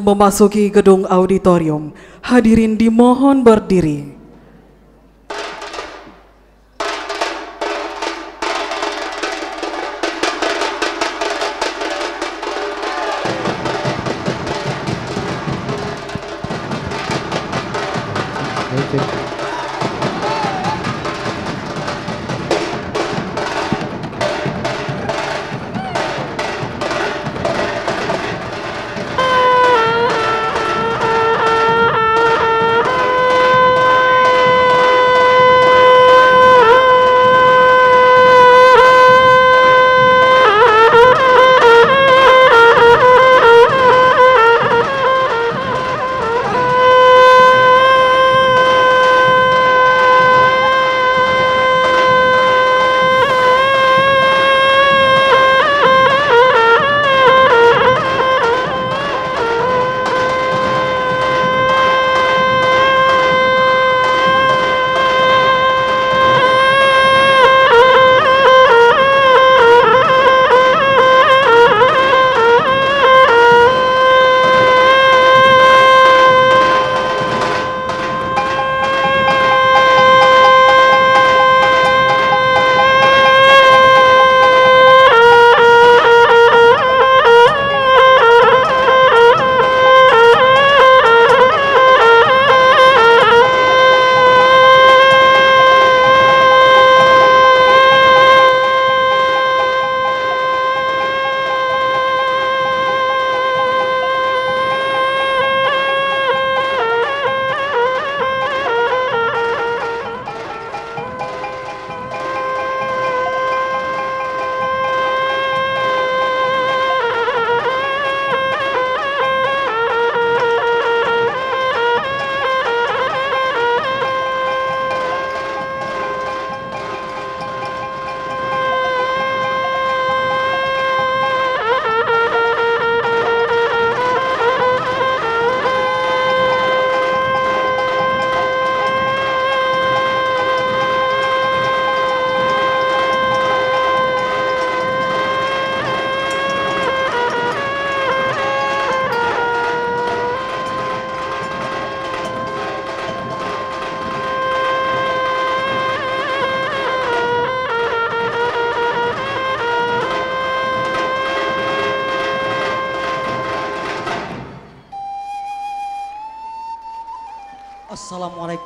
Memasuki gedung auditorium, hadirin dimohon berdiri.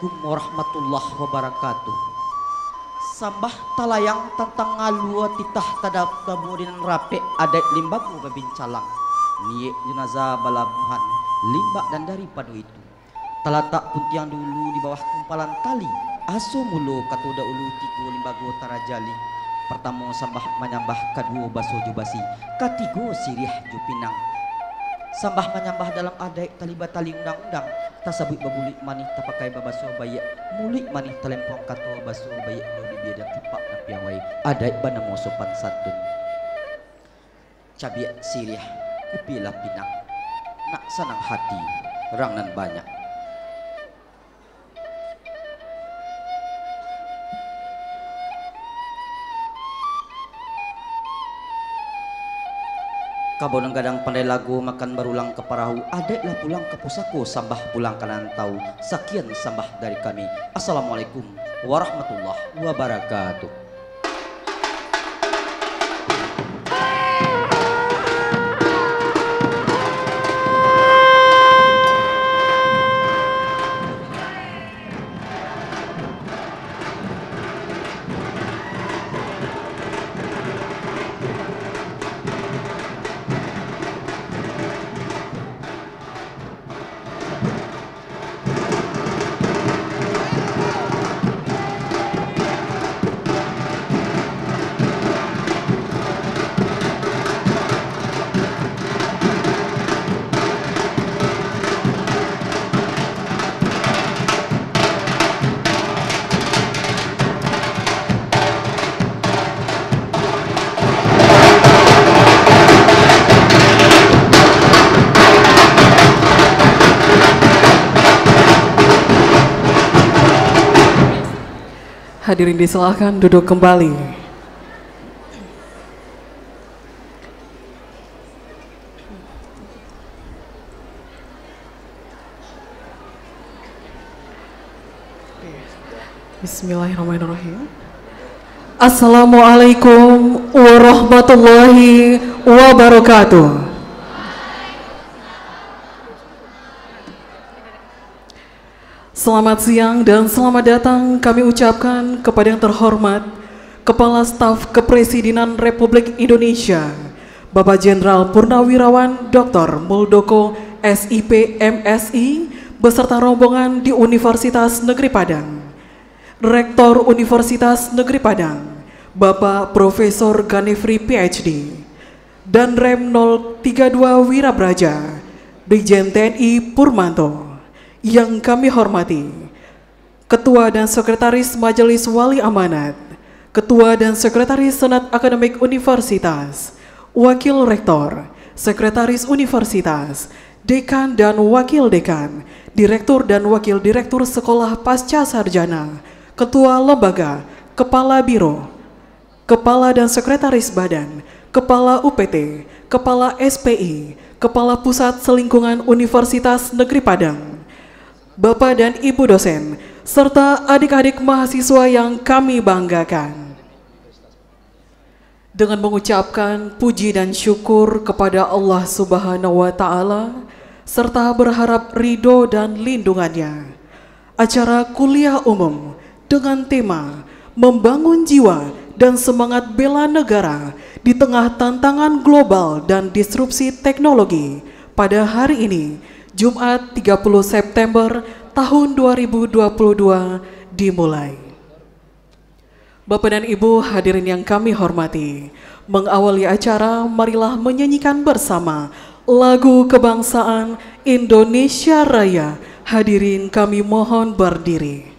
Assalamualaikum warahmatullahi wabarakatuh. Sambah talayang tentang ngalua titah tadap kemudian rape adat limbaku babincalang. Niye jenazah balabuhan limbak dan daripada itu. Talatak pun tiang dulu di bawah kumpalan tali. Aso mulu katoda ulu tiku limbago tarajali. Pertama sambah menyambah kedua baso jubasi. Katigo sirih jupinang. Sambah menyambah dalam adat talibat tali undang-undang tasabut babulik manih tapakai babaso bayi mulik manih telempong kato baso bayi lo di biada tipak na piawai adai bana mo sopan santun. Cabiak sirih kupilah pinang nak senang hati rangan banyak Kabon gadang pandai lagu makan berulang ke parahu Adeklah pulang ke pusako sambah pulang kanan tahu Sekian sambah dari kami. Assalamualaikum warahmatullahi wabarakatuh Hadirin disilahkan duduk kembali. Bismillahirrahmanirrahim. Assalamualaikum warahmatullahi wabarakatuh. Selamat siang dan selamat datang kami ucapkan kepada yang terhormat Kepala Staf Kepresidenan Republik Indonesia Bapak Jenderal Purnawirawan Dr. Muldoko SIP MSI beserta rombongan di Universitas Negeri Padang Rektor Universitas Negeri Padang Bapak Profesor Ganefri PhD dan Rem 032 Wirabraja Brigjen TNI Purmanto yang kami hormati, Ketua dan Sekretaris Majelis Wali Amanat, Ketua dan Sekretaris Senat Akademik Universitas, Wakil Rektor, Sekretaris Universitas, Dekan dan Wakil Dekan, Direktur dan Wakil Direktur Sekolah Pasca Sarjana, Ketua Lembaga, Kepala Biro, Kepala dan Sekretaris Badan, Kepala UPT, Kepala SPI, Kepala Pusat Selingkungan Universitas Negeri Padang, Bapak dan Ibu dosen, serta adik-adik mahasiswa yang kami banggakan. Dengan mengucapkan puji dan syukur kepada Allah Subhanahu wa Ta'ala, serta berharap ridho dan lindungannya, acara kuliah umum dengan tema Membangun Jiwa dan Semangat Bela Negara di tengah tantangan global dan disrupsi teknologi pada hari ini Jumat 30 September tahun 2022 dimulai. Bapak dan Ibu hadirin yang kami hormati, mengawali acara marilah menyanyikan bersama lagu kebangsaan Indonesia Raya. Hadirin kami mohon berdiri.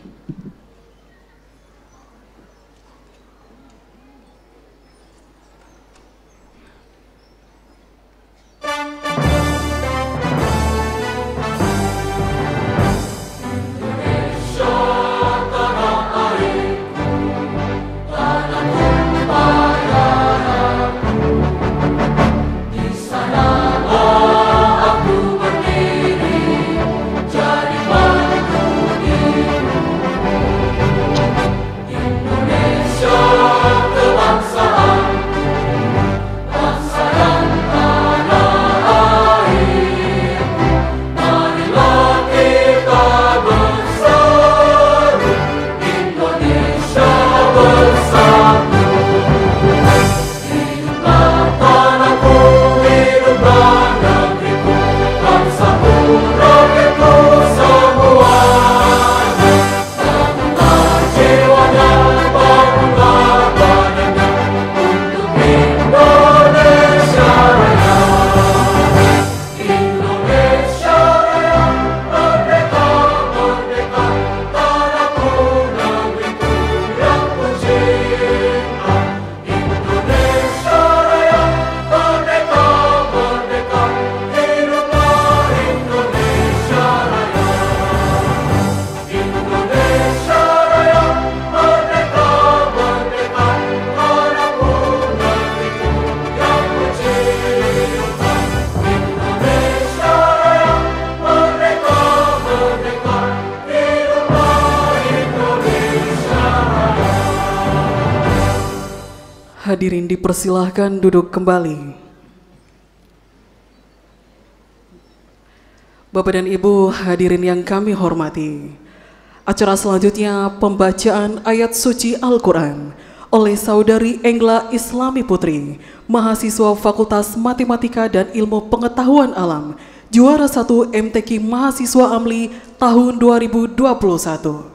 Dipersilahkan duduk kembali. Bapak dan Ibu hadirin yang kami hormati. Acara selanjutnya pembacaan ayat suci Al-Quran oleh Saudari Engla Islami Putri, mahasiswa Fakultas Matematika dan Ilmu Pengetahuan Alam, juara satu MTQ Mahasiswa AMLI tahun 2021.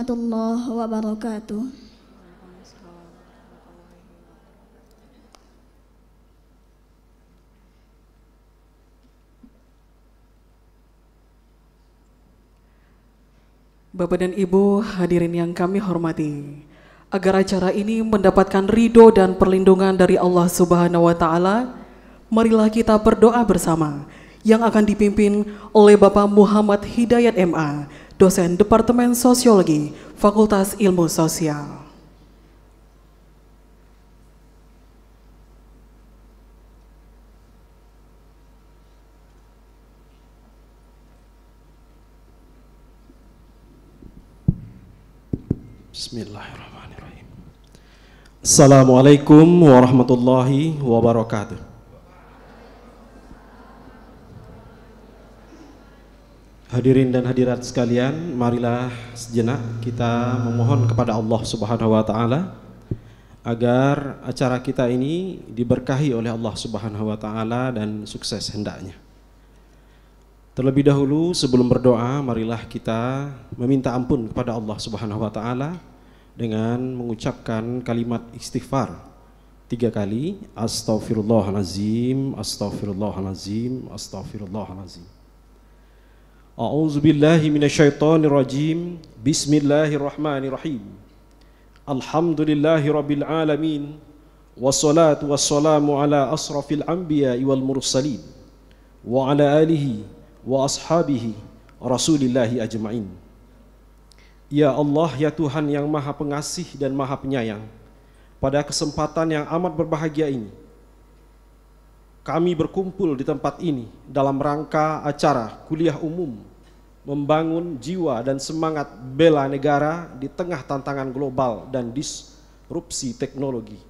warahmatullahi wabarakatuh. Bapak dan Ibu hadirin yang kami hormati, agar acara ini mendapatkan ridho dan perlindungan dari Allah Subhanahu wa Ta'ala, marilah kita berdoa bersama yang akan dipimpin oleh Bapak Muhammad Hidayat MA dosen Departemen Sosiologi, Fakultas Ilmu Sosial. Bismillahirrahmanirrahim. Assalamualaikum warahmatullahi wabarakatuh. Hadirin dan hadirat sekalian, marilah sejenak kita memohon kepada Allah Subhanahu wa taala agar acara kita ini diberkahi oleh Allah Subhanahu wa taala dan sukses hendaknya. Terlebih dahulu sebelum berdoa, marilah kita meminta ampun kepada Allah Subhanahu wa taala dengan mengucapkan kalimat istighfar tiga kali astaghfirullahalazim astaghfirullahalazim astaghfirullahalazim A'udzu billahi minasyaitonir rajim. Bismillahirrahmanirrahim. Alhamdulillahi rabbil alamin. Wassalatu wassalamu ala asrafil anbiya'i wal mursalin wa ala alihi wa ashabihi rasulillahi ajma'in. Ya Allah, ya Tuhan yang Maha Pengasih dan Maha Penyayang. Pada kesempatan yang amat berbahagia ini, kami berkumpul di tempat ini dalam rangka acara kuliah umum membangun jiwa dan semangat bela negara di tengah tantangan global dan disrupsi teknologi.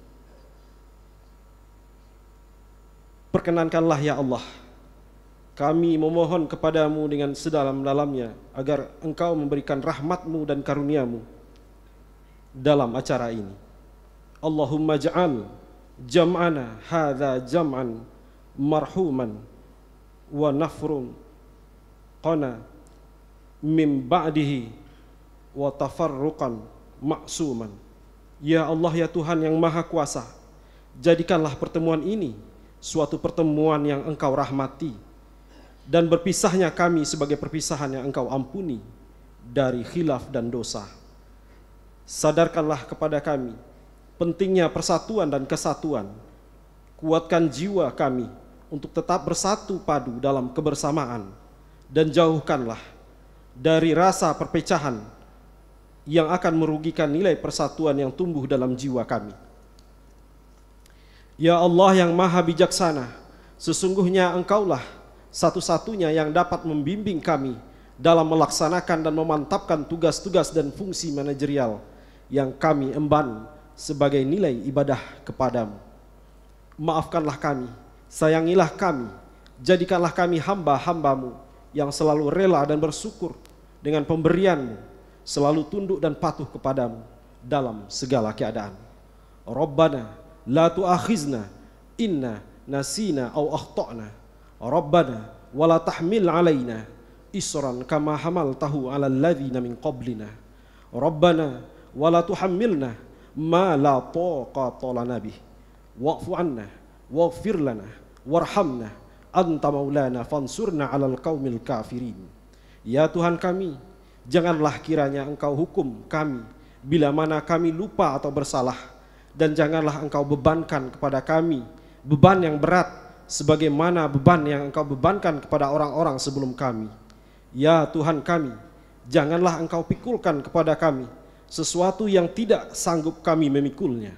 Perkenankanlah ya Allah, kami memohon kepadamu dengan sedalam-dalamnya agar engkau memberikan rahmatmu dan karuniamu dalam acara ini. Allahumma ja'al jam'ana hadha jam'an marhuman wa nafrum qana min ba'dihi wa tafarruqan maksuman. Ya Allah ya Tuhan yang maha kuasa, jadikanlah pertemuan ini suatu pertemuan yang engkau rahmati dan berpisahnya kami sebagai perpisahan yang engkau ampuni dari khilaf dan dosa. Sadarkanlah kepada kami pentingnya persatuan dan kesatuan. Kuatkan jiwa kami untuk tetap bersatu padu dalam kebersamaan dan jauhkanlah dari rasa perpecahan yang akan merugikan nilai persatuan yang tumbuh dalam jiwa kami. Ya Allah yang maha bijaksana, sesungguhnya Engkaulah satu-satunya yang dapat membimbing kami dalam melaksanakan dan memantapkan tugas-tugas dan fungsi manajerial yang kami emban sebagai nilai ibadah kepadamu. Maafkanlah kami, sayangilah kami, jadikanlah kami hamba-hambamu yang selalu rela dan bersyukur dengan pemberianmu, selalu tunduk dan patuh kepadamu dalam segala keadaan. Rabbana la tu'akhizna inna nasina au akhtana. Rabbana wala tahmil alaina isran kama hamaltahu ala alladhina min qablina. Rabbana wala tuhammilna ma la taqata lana bih. Wa'fu anna waghfir lana warhamna anta maulana fansurna alal qaumil kafirin. Ya Tuhan kami, janganlah kiranya engkau hukum kami bila mana kami lupa atau bersalah dan janganlah engkau bebankan kepada kami beban yang berat sebagaimana beban yang engkau bebankan kepada orang-orang sebelum kami. Ya Tuhan kami, janganlah engkau pikulkan kepada kami sesuatu yang tidak sanggup kami memikulnya.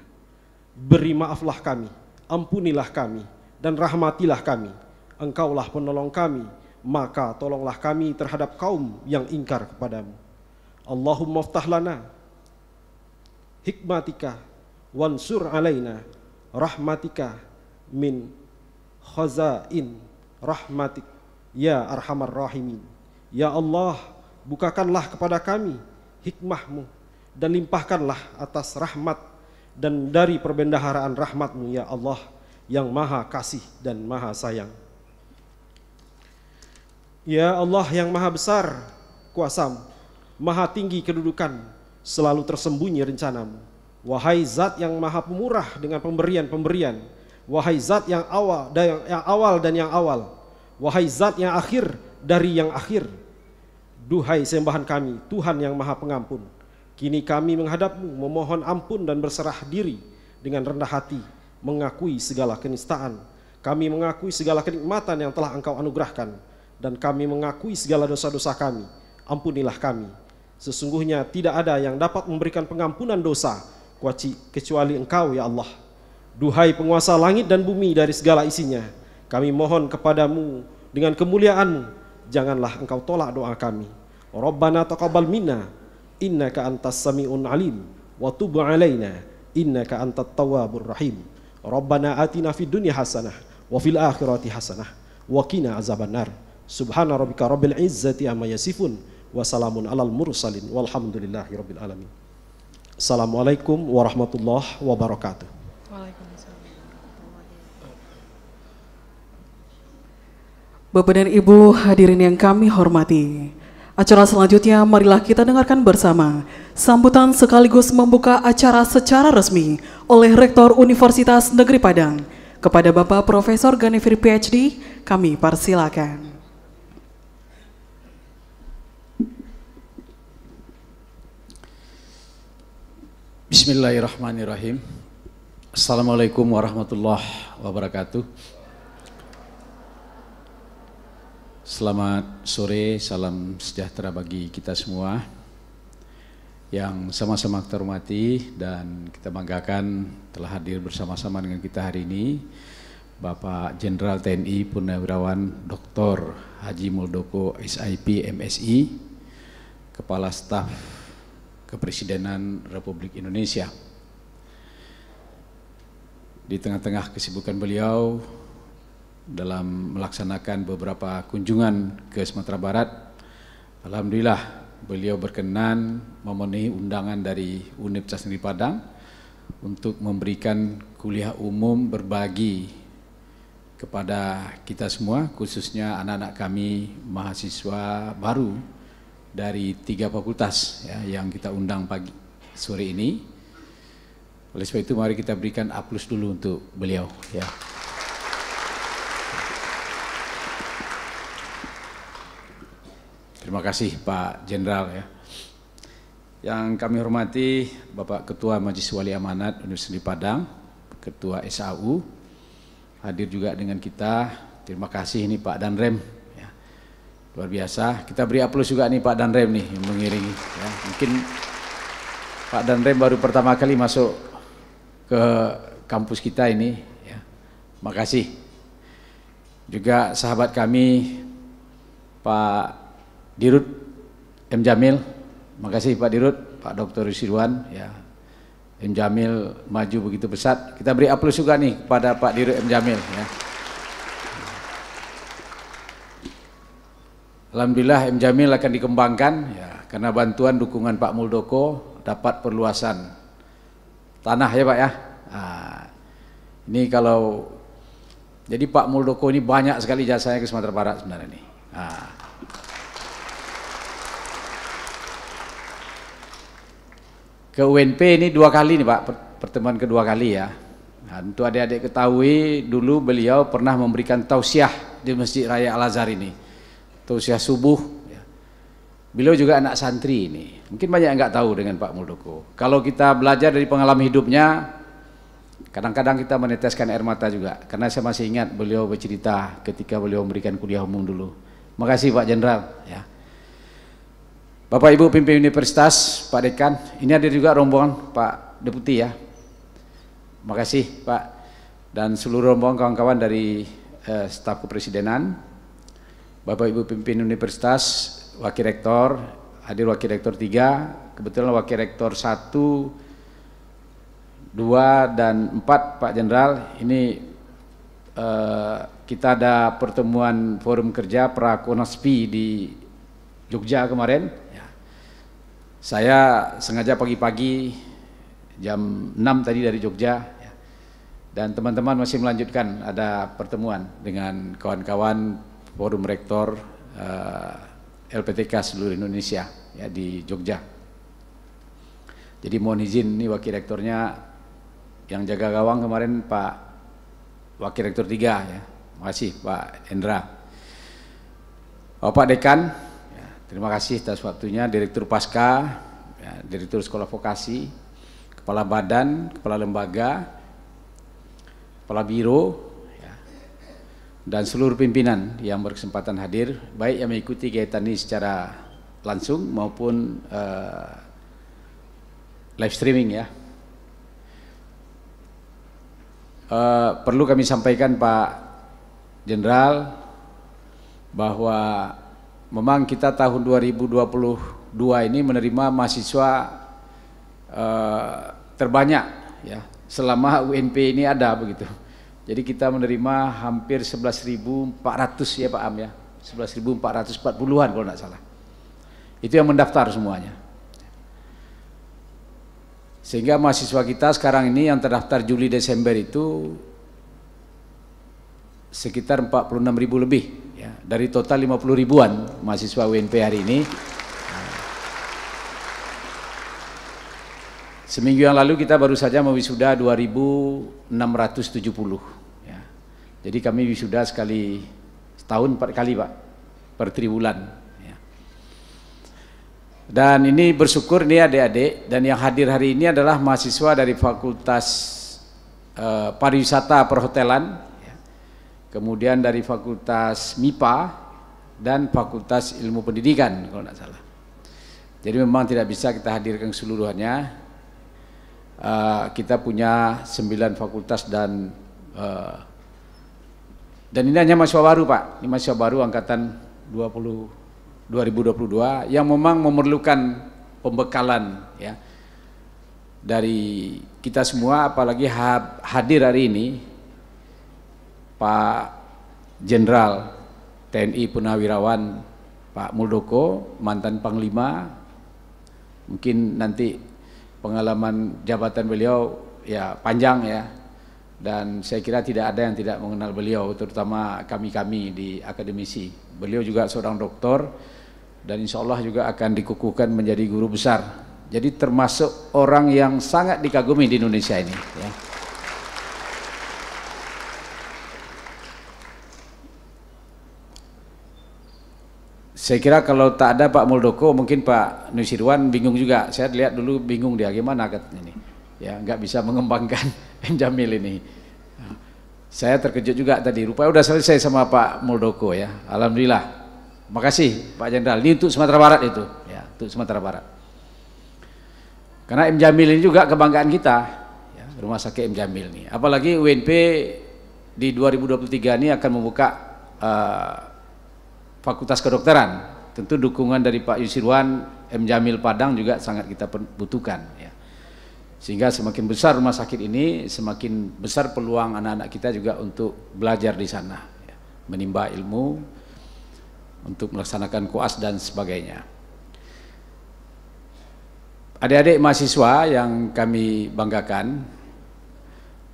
Beri maaflah kami, ampunilah kami, dan rahmatilah kami engkaulah penolong kami, maka tolonglah kami terhadap kaum yang ingkar kepadamu. Allahumma ftah lana hikmatika wansur alaina rahmatika min khazain rahmatik ya arhamar rahimin. Ya Allah, bukakanlah kepada kami hikmahmu dan limpahkanlah atas rahmat dan dari perbendaharaan rahmatmu ya Allah yang maha kasih dan maha sayang. Ya Allah yang maha besar kuasamu, maha tinggi kedudukan, selalu tersembunyi rencanamu. Wahai zat yang maha pemurah dengan pemberian-pemberian, wahai zat yang awal dan yang awal dan yang awal, wahai zat yang akhir dari yang akhir. Duhai sembahan kami, Tuhan yang maha pengampun. Kini kami menghadapmu memohon ampun dan berserah diri dengan rendah hati, mengakui segala kenistaan. Kami mengakui segala kenikmatan yang telah engkau anugerahkan. Dan kami mengakui segala dosa-dosa kami. Ampunilah kami. Sesungguhnya tidak ada yang dapat memberikan pengampunan dosa kecuali engkau ya Allah. Duhai penguasa langit dan bumi dari segala isinya. Kami mohon kepadamu dengan kemuliaanmu. Janganlah engkau tolak doa kami. Rabbana taqabbal minna innaka antas samiun alim wa tub alaina innaka antat tawwabur rahim rabbana atina fid dunya hasanah wa fil akhirati hasanah wa qina azabannar subhana rabbika rabbil izzati amma yasifun wa salamun alal mursalin walhamdulillahi rabbil alamin. Assalamualaikum warahmatullahi wabarakatuh. Bapak dan Ibu hadirin yang kami hormati, Acara selanjutnya marilah kita dengarkan bersama sambutan sekaligus membuka acara secara resmi oleh Rektor Universitas Negeri Padang. Kepada Bapak Profesor Ganefir PhD, kami persilakan. Bismillahirrahmanirrahim. Assalamualaikum warahmatullahi wabarakatuh. Selamat sore, salam sejahtera bagi kita semua yang sama-sama kita hormati dan kita banggakan telah hadir bersama-sama dengan kita hari ini Bapak Jenderal TNI Purnawirawan Dr. Haji Muldoko SIP MSI Kepala Staf Kepresidenan Republik Indonesia. Di tengah-tengah kesibukan beliau, dalam melaksanakan beberapa kunjungan ke Sumatera Barat. Alhamdulillah beliau berkenan memenuhi undangan dari Universitas Negeri Padang untuk memberikan kuliah umum berbagi kepada kita semua khususnya anak-anak kami mahasiswa baru dari tiga fakultas ya, yang kita undang pagi sore ini. Oleh sebab itu mari kita berikan aplaus dulu untuk beliau ya. Terima kasih Pak Jenderal ya. Yang kami hormati Bapak Ketua Majelis Wali Amanat Universitas Padang, Ketua SAU, hadir juga dengan kita. Terima kasih ini Pak Danrem. Luar biasa. Kita beri aplaus juga nih Pak Danrem nih yang mengiringi. Ya. Mungkin Pak Danrem baru pertama kali masuk ke kampus kita ini. Ya. Makasih. Juga sahabat kami Pak Dirut M Jamil, makasih Pak Dirut, Pak Dr. Rizwan, ya. M Jamil maju begitu pesat. Kita beri aplaus juga nih kepada Pak Dirut M Jamil ya. Alhamdulillah M Jamil akan dikembangkan ya karena bantuan dukungan Pak Muldoko dapat perluasan tanah ya Pak ya. Nah, ini kalau jadi Pak Muldoko ini banyak sekali jasanya ke Sumatera Barat sebenarnya nih. Nah, ke UNP ini dua kali nih Pak, pertemuan kedua kali ya. Nah, untuk adik-adik ketahui dulu beliau pernah memberikan tausiah di Masjid Raya Al-Azhar ini. Tausiah subuh. Ya. Beliau juga anak santri ini. Mungkin banyak yang nggak tahu dengan Pak Muldoko. Kalau kita belajar dari pengalaman hidupnya, kadang-kadang kita meneteskan air mata juga. Karena saya masih ingat beliau bercerita ketika beliau memberikan kuliah umum dulu. Makasih Pak Jenderal. Ya. Bapak Ibu pimpin universitas, Pak Dekan, ini ada juga rombongan Pak Deputi ya. Makasih Pak dan seluruh rombongan kawan-kawan dari eh, staf kepresidenan. Bapak Ibu pimpin universitas, Wakil Rektor, hadir Wakil Rektor 3, kebetulan Wakil Rektor 1, 2 dan 4 Pak Jenderal. Ini eh, kita ada pertemuan forum kerja Prakonospi di Jogja kemarin saya sengaja pagi-pagi jam 6 tadi dari Jogja ya. dan teman-teman masih melanjutkan ada pertemuan dengan kawan-kawan forum rektor uh, eh, LPTK seluruh Indonesia ya di Jogja. Jadi mohon izin ini wakil rektornya yang jaga gawang kemarin Pak Wakil Rektor 3 ya. Terima kasih Pak Endra. Bapak Dekan Terima kasih atas waktunya Direktur Pasca, ya, Direktur Sekolah Vokasi, Kepala Badan, Kepala Lembaga, Kepala Biro, ya, dan seluruh pimpinan yang berkesempatan hadir, baik yang mengikuti kegiatan ini secara langsung maupun uh, live streaming ya. Uh, perlu kami sampaikan Pak Jenderal bahwa memang kita tahun 2022 ini menerima mahasiswa uh, terbanyak ya selama UNP ini ada begitu. Jadi kita menerima hampir 11.400 ya Pak Am ya. 11.440-an kalau tidak salah. Itu yang mendaftar semuanya. Sehingga mahasiswa kita sekarang ini yang terdaftar Juli Desember itu sekitar 46 ribu lebih ya, dari total 50 ribuan mahasiswa UNP hari ini. Seminggu yang lalu kita baru saja mewisuda 2.670. Ya. Jadi kami wisuda sekali setahun empat kali pak, per triwulan. Ya. Dan ini bersyukur nih adik-adik dan yang hadir hari ini adalah mahasiswa dari Fakultas uh, Pariwisata Perhotelan kemudian dari Fakultas MIPA dan Fakultas Ilmu Pendidikan kalau tidak salah. Jadi memang tidak bisa kita hadirkan keseluruhannya. Uh, kita punya sembilan fakultas dan uh, dan ini hanya mahasiswa baru Pak, ini mahasiswa baru angkatan 20 2022 yang memang memerlukan pembekalan ya dari kita semua apalagi hadir hari ini Pak Jenderal TNI Punawirawan Pak Muldoko, mantan Panglima, mungkin nanti pengalaman jabatan beliau ya panjang ya, dan saya kira tidak ada yang tidak mengenal beliau, terutama kami-kami di akademisi. Beliau juga seorang doktor dan insya Allah juga akan dikukuhkan menjadi guru besar. Jadi termasuk orang yang sangat dikagumi di Indonesia ini. Ya. Saya kira kalau tak ada Pak Muldoko mungkin Pak Nusirwan bingung juga. Saya lihat dulu bingung dia gimana katanya ini. Ya nggak bisa mengembangkan M Jamil ini. Saya terkejut juga tadi. Rupanya udah selesai sama Pak Muldoko ya. Alhamdulillah. Makasih Pak Jenderal. Ini untuk Sumatera Barat itu. Ya untuk Sumatera Barat. Karena M Jamil ini juga kebanggaan kita. Ya, rumah sakit M Jamil ini. Apalagi UNP di 2023 ini akan membuka uh, Fakultas Kedokteran. Tentu dukungan dari Pak Yusirwan, M. Jamil Padang juga sangat kita butuhkan. Ya. Sehingga semakin besar rumah sakit ini, semakin besar peluang anak-anak kita juga untuk belajar di sana. Ya. Menimba ilmu, untuk melaksanakan koas dan sebagainya. Adik-adik mahasiswa yang kami banggakan,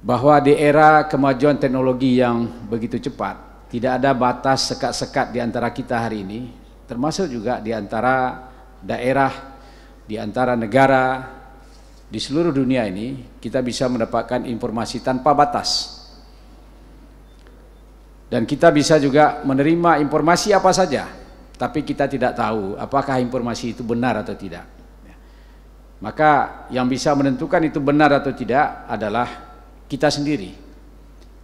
bahwa di era kemajuan teknologi yang begitu cepat, tidak ada batas sekat-sekat di antara kita hari ini, termasuk juga di antara daerah, di antara negara, di seluruh dunia ini, kita bisa mendapatkan informasi tanpa batas. Dan kita bisa juga menerima informasi apa saja, tapi kita tidak tahu apakah informasi itu benar atau tidak. Maka yang bisa menentukan itu benar atau tidak adalah kita sendiri.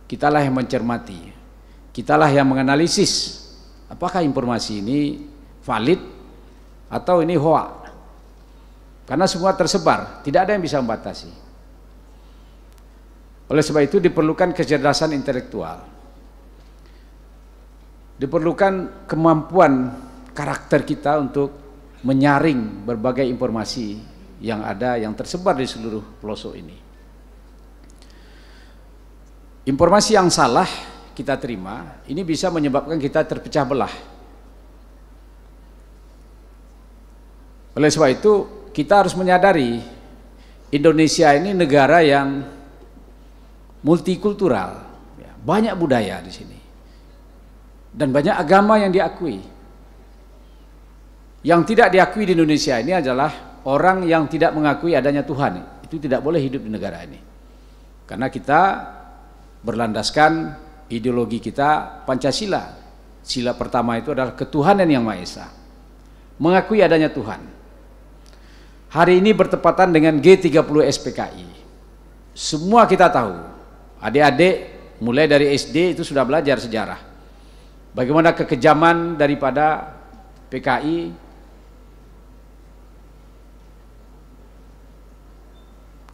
Kitalah yang mencermati, Kitalah yang menganalisis apakah informasi ini valid atau ini hoak. Karena semua tersebar, tidak ada yang bisa membatasi. Oleh sebab itu diperlukan kecerdasan intelektual. Diperlukan kemampuan karakter kita untuk menyaring berbagai informasi yang ada yang tersebar di seluruh pelosok ini. Informasi yang salah kita terima ini bisa menyebabkan kita terpecah belah. Oleh sebab itu kita harus menyadari Indonesia ini negara yang multikultural, ya, banyak budaya di sini dan banyak agama yang diakui. Yang tidak diakui di Indonesia ini adalah orang yang tidak mengakui adanya Tuhan. Itu tidak boleh hidup di negara ini. Karena kita berlandaskan ideologi kita Pancasila. Sila pertama itu adalah ketuhanan yang Maha Esa. mengakui adanya Tuhan. Hari ini bertepatan dengan G30 SPKI. Semua kita tahu, adik-adik mulai dari SD itu sudah belajar sejarah. Bagaimana kekejaman daripada PKI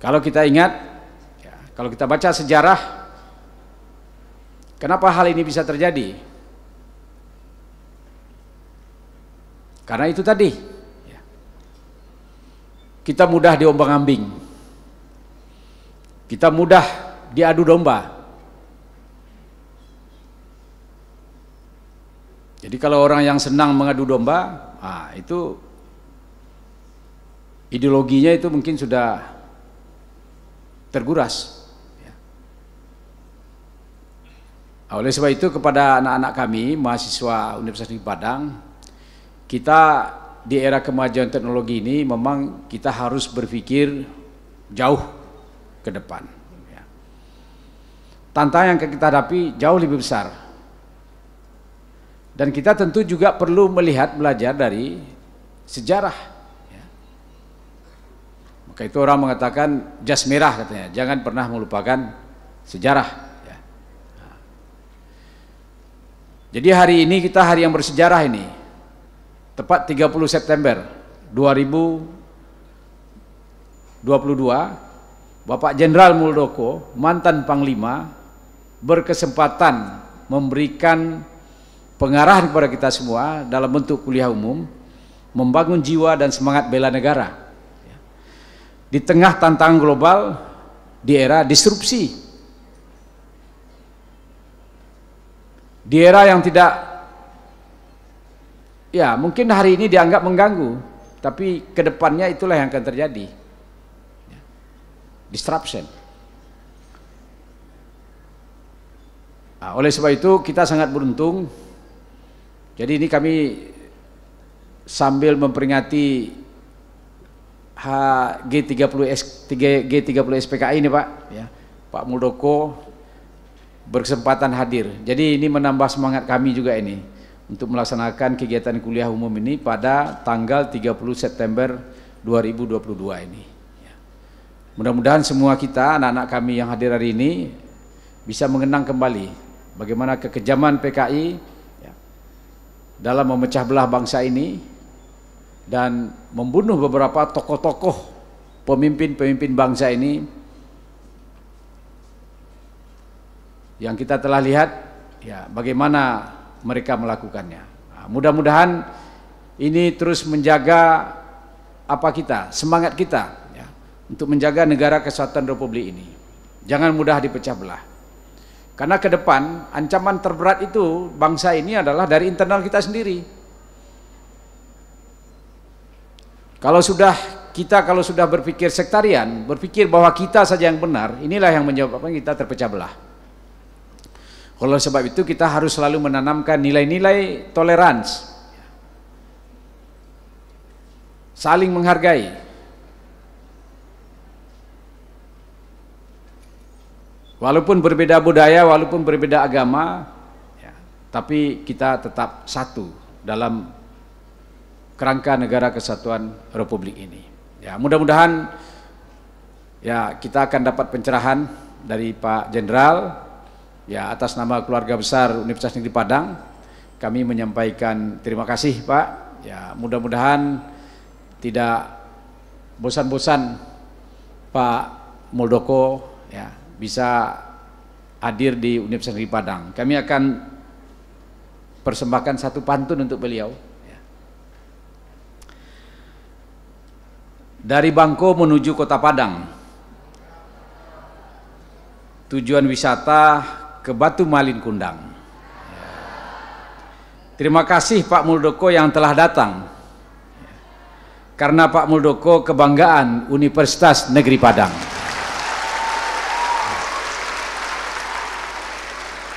Kalau kita ingat, ya, kalau kita baca sejarah, kenapa hal ini bisa terjadi? Karena itu tadi, ya. kita mudah diombang-ambing, kita mudah diadu domba. Jadi kalau orang yang senang mengadu domba, ah, itu ideologinya itu mungkin sudah terguras. Ya. Oleh sebab itu kepada anak-anak kami, mahasiswa Universitas Negeri Padang, kita di era kemajuan teknologi ini memang kita harus berpikir jauh ke depan. Ya. Tantangan yang kita hadapi jauh lebih besar. Dan kita tentu juga perlu melihat belajar dari sejarah maka itu orang mengatakan jas merah katanya, jangan pernah melupakan sejarah. Ya. Jadi hari ini kita hari yang bersejarah ini, tepat 30 September 2022, Bapak Jenderal Muldoko, mantan Panglima, berkesempatan memberikan pengarahan kepada kita semua dalam bentuk kuliah umum, membangun jiwa dan semangat bela negara. Di tengah tantangan global di era disrupsi di era yang tidak ya mungkin hari ini dianggap mengganggu tapi ke depannya itulah yang akan terjadi. Disruption. Nah, oleh sebab itu kita sangat beruntung. Jadi ini kami sambil memperingati G30 G30 SPKI ini Pak ya. Pak Muldoko berkesempatan hadir. Jadi ini menambah semangat kami juga ini untuk melaksanakan kegiatan kuliah umum ini pada tanggal 30 September 2022 ini. Ya. Mudah-mudahan semua kita anak-anak kami yang hadir hari ini bisa mengenang kembali bagaimana kekejaman PKI ya, dalam memecah belah bangsa ini dan membunuh beberapa tokoh-tokoh pemimpin-pemimpin bangsa ini yang kita telah lihat ya bagaimana mereka melakukannya. Nah, mudah-mudahan ini terus menjaga apa kita, semangat kita ya, untuk menjaga negara kesatuan Republik ini. Jangan mudah dipecah belah. Karena ke depan ancaman terberat itu bangsa ini adalah dari internal kita sendiri. Kalau sudah kita kalau sudah berpikir sektarian, berpikir bahwa kita saja yang benar, inilah yang menyebabkan kita terpecah belah. Oleh sebab itu kita harus selalu menanamkan nilai-nilai toleransi, saling menghargai. Walaupun berbeda budaya, walaupun berbeda agama, ya, tapi kita tetap satu dalam kerangka negara kesatuan Republik ini. Ya, mudah-mudahan ya kita akan dapat pencerahan dari Pak Jenderal ya atas nama keluarga besar Universitas Negeri Padang kami menyampaikan terima kasih Pak. Ya, mudah-mudahan tidak bosan-bosan Pak Muldoko ya bisa hadir di Universitas Negeri Padang. Kami akan persembahkan satu pantun untuk beliau. dari Bangko menuju Kota Padang. Tujuan wisata ke Batu Malin Kundang. Terima kasih Pak Muldoko yang telah datang. Karena Pak Muldoko kebanggaan Universitas Negeri Padang.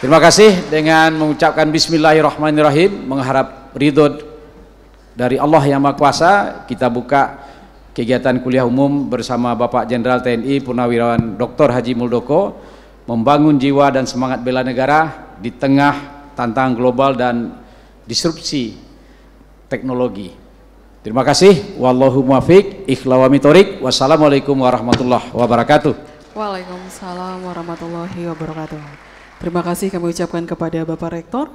Terima kasih dengan mengucapkan Bismillahirrahmanirrahim mengharap ridho dari Allah yang Maha Kuasa kita buka kegiatan kuliah umum bersama Bapak Jenderal TNI Purnawirawan Dr. Haji Muldoko membangun jiwa dan semangat bela negara di tengah tantangan global dan disrupsi teknologi. Terima kasih. Wallahu muwafiq. Ikhlawami torik. Wassalamualaikum warahmatullahi wabarakatuh. Waalaikumsalam warahmatullahi wabarakatuh. Terima kasih kami ucapkan kepada Bapak Rektor.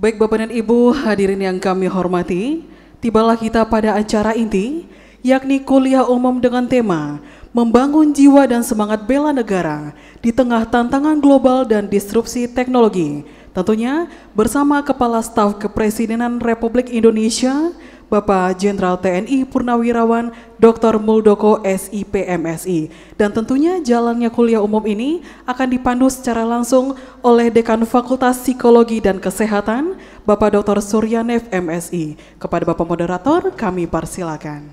Baik Bapak dan Ibu hadirin yang kami hormati, tibalah kita pada acara inti, yakni kuliah umum dengan tema Membangun Jiwa dan Semangat Bela Negara di Tengah Tantangan Global dan Disrupsi Teknologi Tentunya bersama Kepala Staf Kepresidenan Republik Indonesia, Bapak Jenderal TNI Purnawirawan Dr. Muldoko SIP MSI. Dan tentunya jalannya kuliah umum ini akan dipandu secara langsung oleh Dekan Fakultas Psikologi dan Kesehatan, Bapak Dr. Suryanev MSI. Kepada Bapak Moderator, kami persilakan.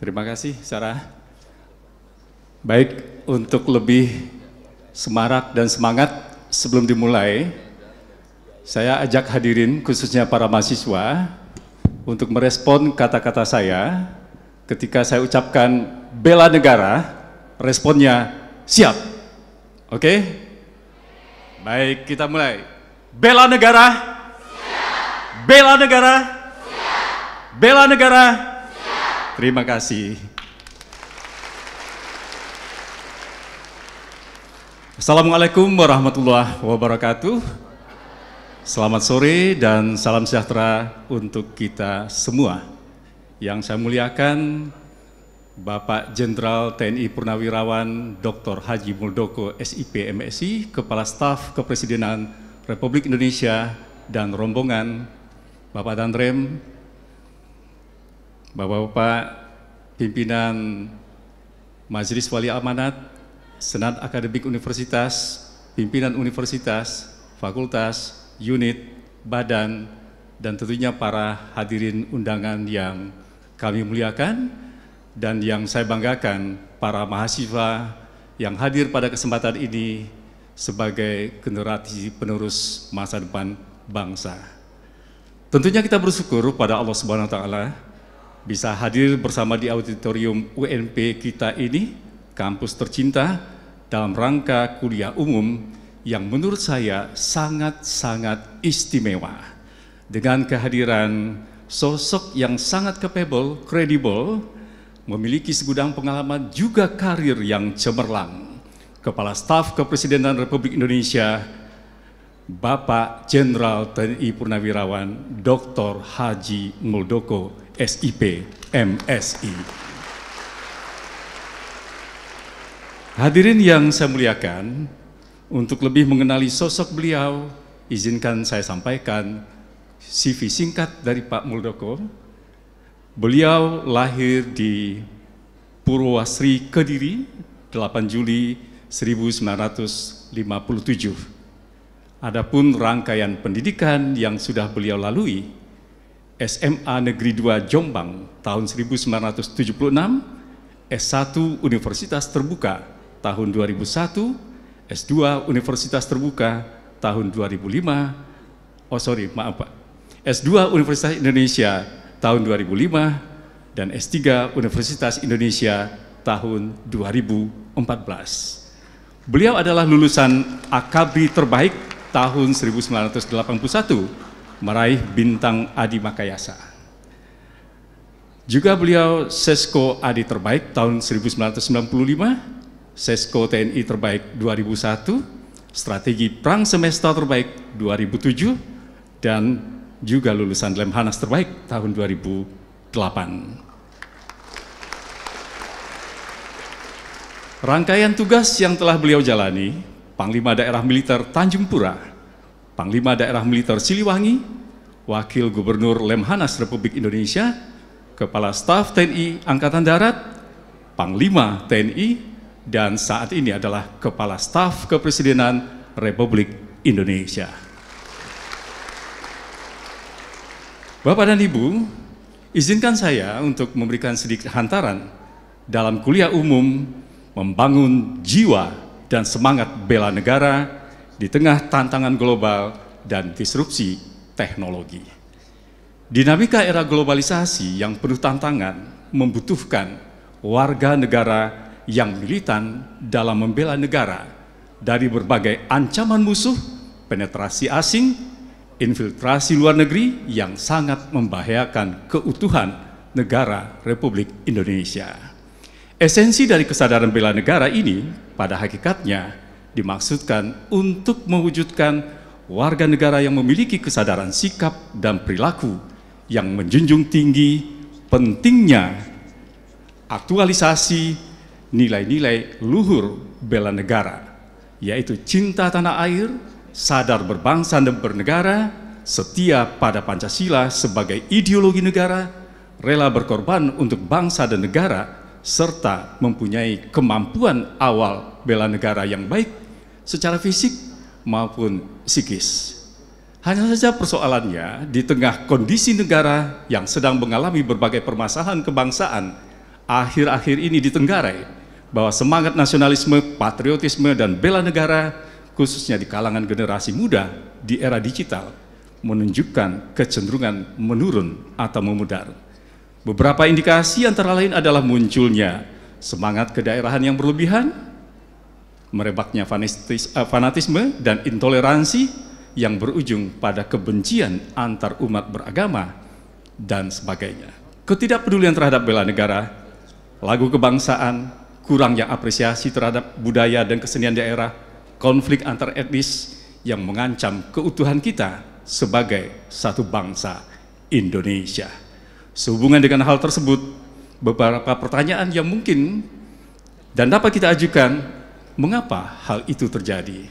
Terima kasih, Sarah. Baik, untuk lebih semarak dan semangat sebelum dimulai, saya ajak hadirin khususnya para mahasiswa untuk merespon kata-kata saya ketika saya ucapkan bela negara, responnya siap. Oke? Baik, kita mulai. Bela negara. Siap. Bela negara. Siap. Bela negara. Siap. Terima kasih. Assalamualaikum warahmatullahi wabarakatuh. Selamat sore dan salam sejahtera untuk kita semua. Yang saya muliakan Bapak Jenderal TNI Purnawirawan Dr. Haji Muldoko SIP MSI, Kepala Staf Kepresidenan Republik Indonesia dan rombongan Bapak Danrem, Bapak-bapak pimpinan Majelis Wali Amanat, Senat Akademik Universitas, pimpinan universitas, fakultas, unit, badan, dan tentunya para hadirin undangan yang kami muliakan dan yang saya banggakan para mahasiswa yang hadir pada kesempatan ini sebagai generasi penerus masa depan bangsa. Tentunya kita bersyukur pada Allah Subhanahu wa taala bisa hadir bersama di auditorium UNP kita ini, kampus tercinta dalam rangka kuliah umum yang menurut saya sangat-sangat istimewa. Dengan kehadiran sosok yang sangat capable, kredibel, memiliki segudang pengalaman juga karir yang cemerlang. Kepala Staf Kepresidenan Republik Indonesia, Bapak Jenderal TNI Purnawirawan Dr. Haji Muldoko, SIP, MSI. Hadirin yang saya muliakan, untuk lebih mengenali sosok beliau, izinkan saya sampaikan CV singkat dari Pak Muldoko. Beliau lahir di Purwasri Kediri 8 Juli 1957. Adapun rangkaian pendidikan yang sudah beliau lalui, SMA Negeri 2 Jombang tahun 1976, S1 Universitas Terbuka tahun 2001, S2 Universitas Terbuka tahun 2005, oh sorry maaf Pak, S2 Universitas Indonesia tahun 2005 dan S3 Universitas Indonesia tahun 2014. Beliau adalah lulusan Akabri terbaik tahun 1981, meraih bintang Adi Makayasa. Juga beliau Sesko Adi terbaik tahun 1995 Sesko TNI terbaik 2001, strategi perang semesta terbaik 2007, dan juga lulusan Lemhanas terbaik tahun 2008. Rangkaian tugas yang telah beliau jalani, Panglima Daerah Militer Tanjung Pura, Panglima Daerah Militer Siliwangi, Wakil Gubernur Lemhanas Republik Indonesia, Kepala Staf TNI Angkatan Darat, Panglima TNI, dan saat ini adalah Kepala Staf Kepresidenan Republik Indonesia. Bapak dan Ibu, izinkan saya untuk memberikan sedikit hantaran dalam kuliah umum membangun jiwa dan semangat bela negara di tengah tantangan global dan disrupsi teknologi. Dinamika era globalisasi yang penuh tantangan membutuhkan warga negara yang militan dalam membela negara dari berbagai ancaman musuh, penetrasi asing, infiltrasi luar negeri yang sangat membahayakan keutuhan negara Republik Indonesia. Esensi dari kesadaran bela negara ini pada hakikatnya dimaksudkan untuk mewujudkan warga negara yang memiliki kesadaran sikap dan perilaku yang menjunjung tinggi pentingnya aktualisasi nilai-nilai luhur bela negara, yaitu cinta tanah air, sadar berbangsa dan bernegara, setia pada Pancasila sebagai ideologi negara, rela berkorban untuk bangsa dan negara, serta mempunyai kemampuan awal bela negara yang baik secara fisik maupun psikis. Hanya saja persoalannya di tengah kondisi negara yang sedang mengalami berbagai permasalahan kebangsaan akhir-akhir ini di Tenggarai bahwa semangat nasionalisme, patriotisme, dan bela negara khususnya di kalangan generasi muda di era digital menunjukkan kecenderungan menurun atau memudar. Beberapa indikasi antara lain adalah munculnya semangat kedaerahan yang berlebihan, merebaknya eh, fanatisme dan intoleransi yang berujung pada kebencian antar umat beragama dan sebagainya. Ketidakpedulian terhadap bela negara, lagu kebangsaan, kurangnya apresiasi terhadap budaya dan kesenian daerah, konflik antar etnis yang mengancam keutuhan kita sebagai satu bangsa Indonesia. Sehubungan dengan hal tersebut, beberapa pertanyaan yang mungkin dan dapat kita ajukan, mengapa hal itu terjadi?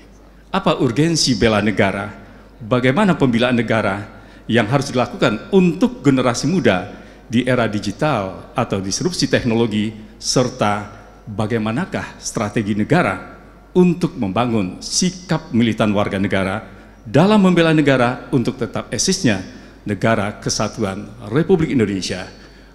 Apa urgensi bela negara? Bagaimana pembelaan negara yang harus dilakukan untuk generasi muda di era digital atau disrupsi teknologi, serta bagaimanakah strategi negara untuk membangun sikap militan warga negara dalam membela negara untuk tetap esisnya Negara Kesatuan Republik Indonesia.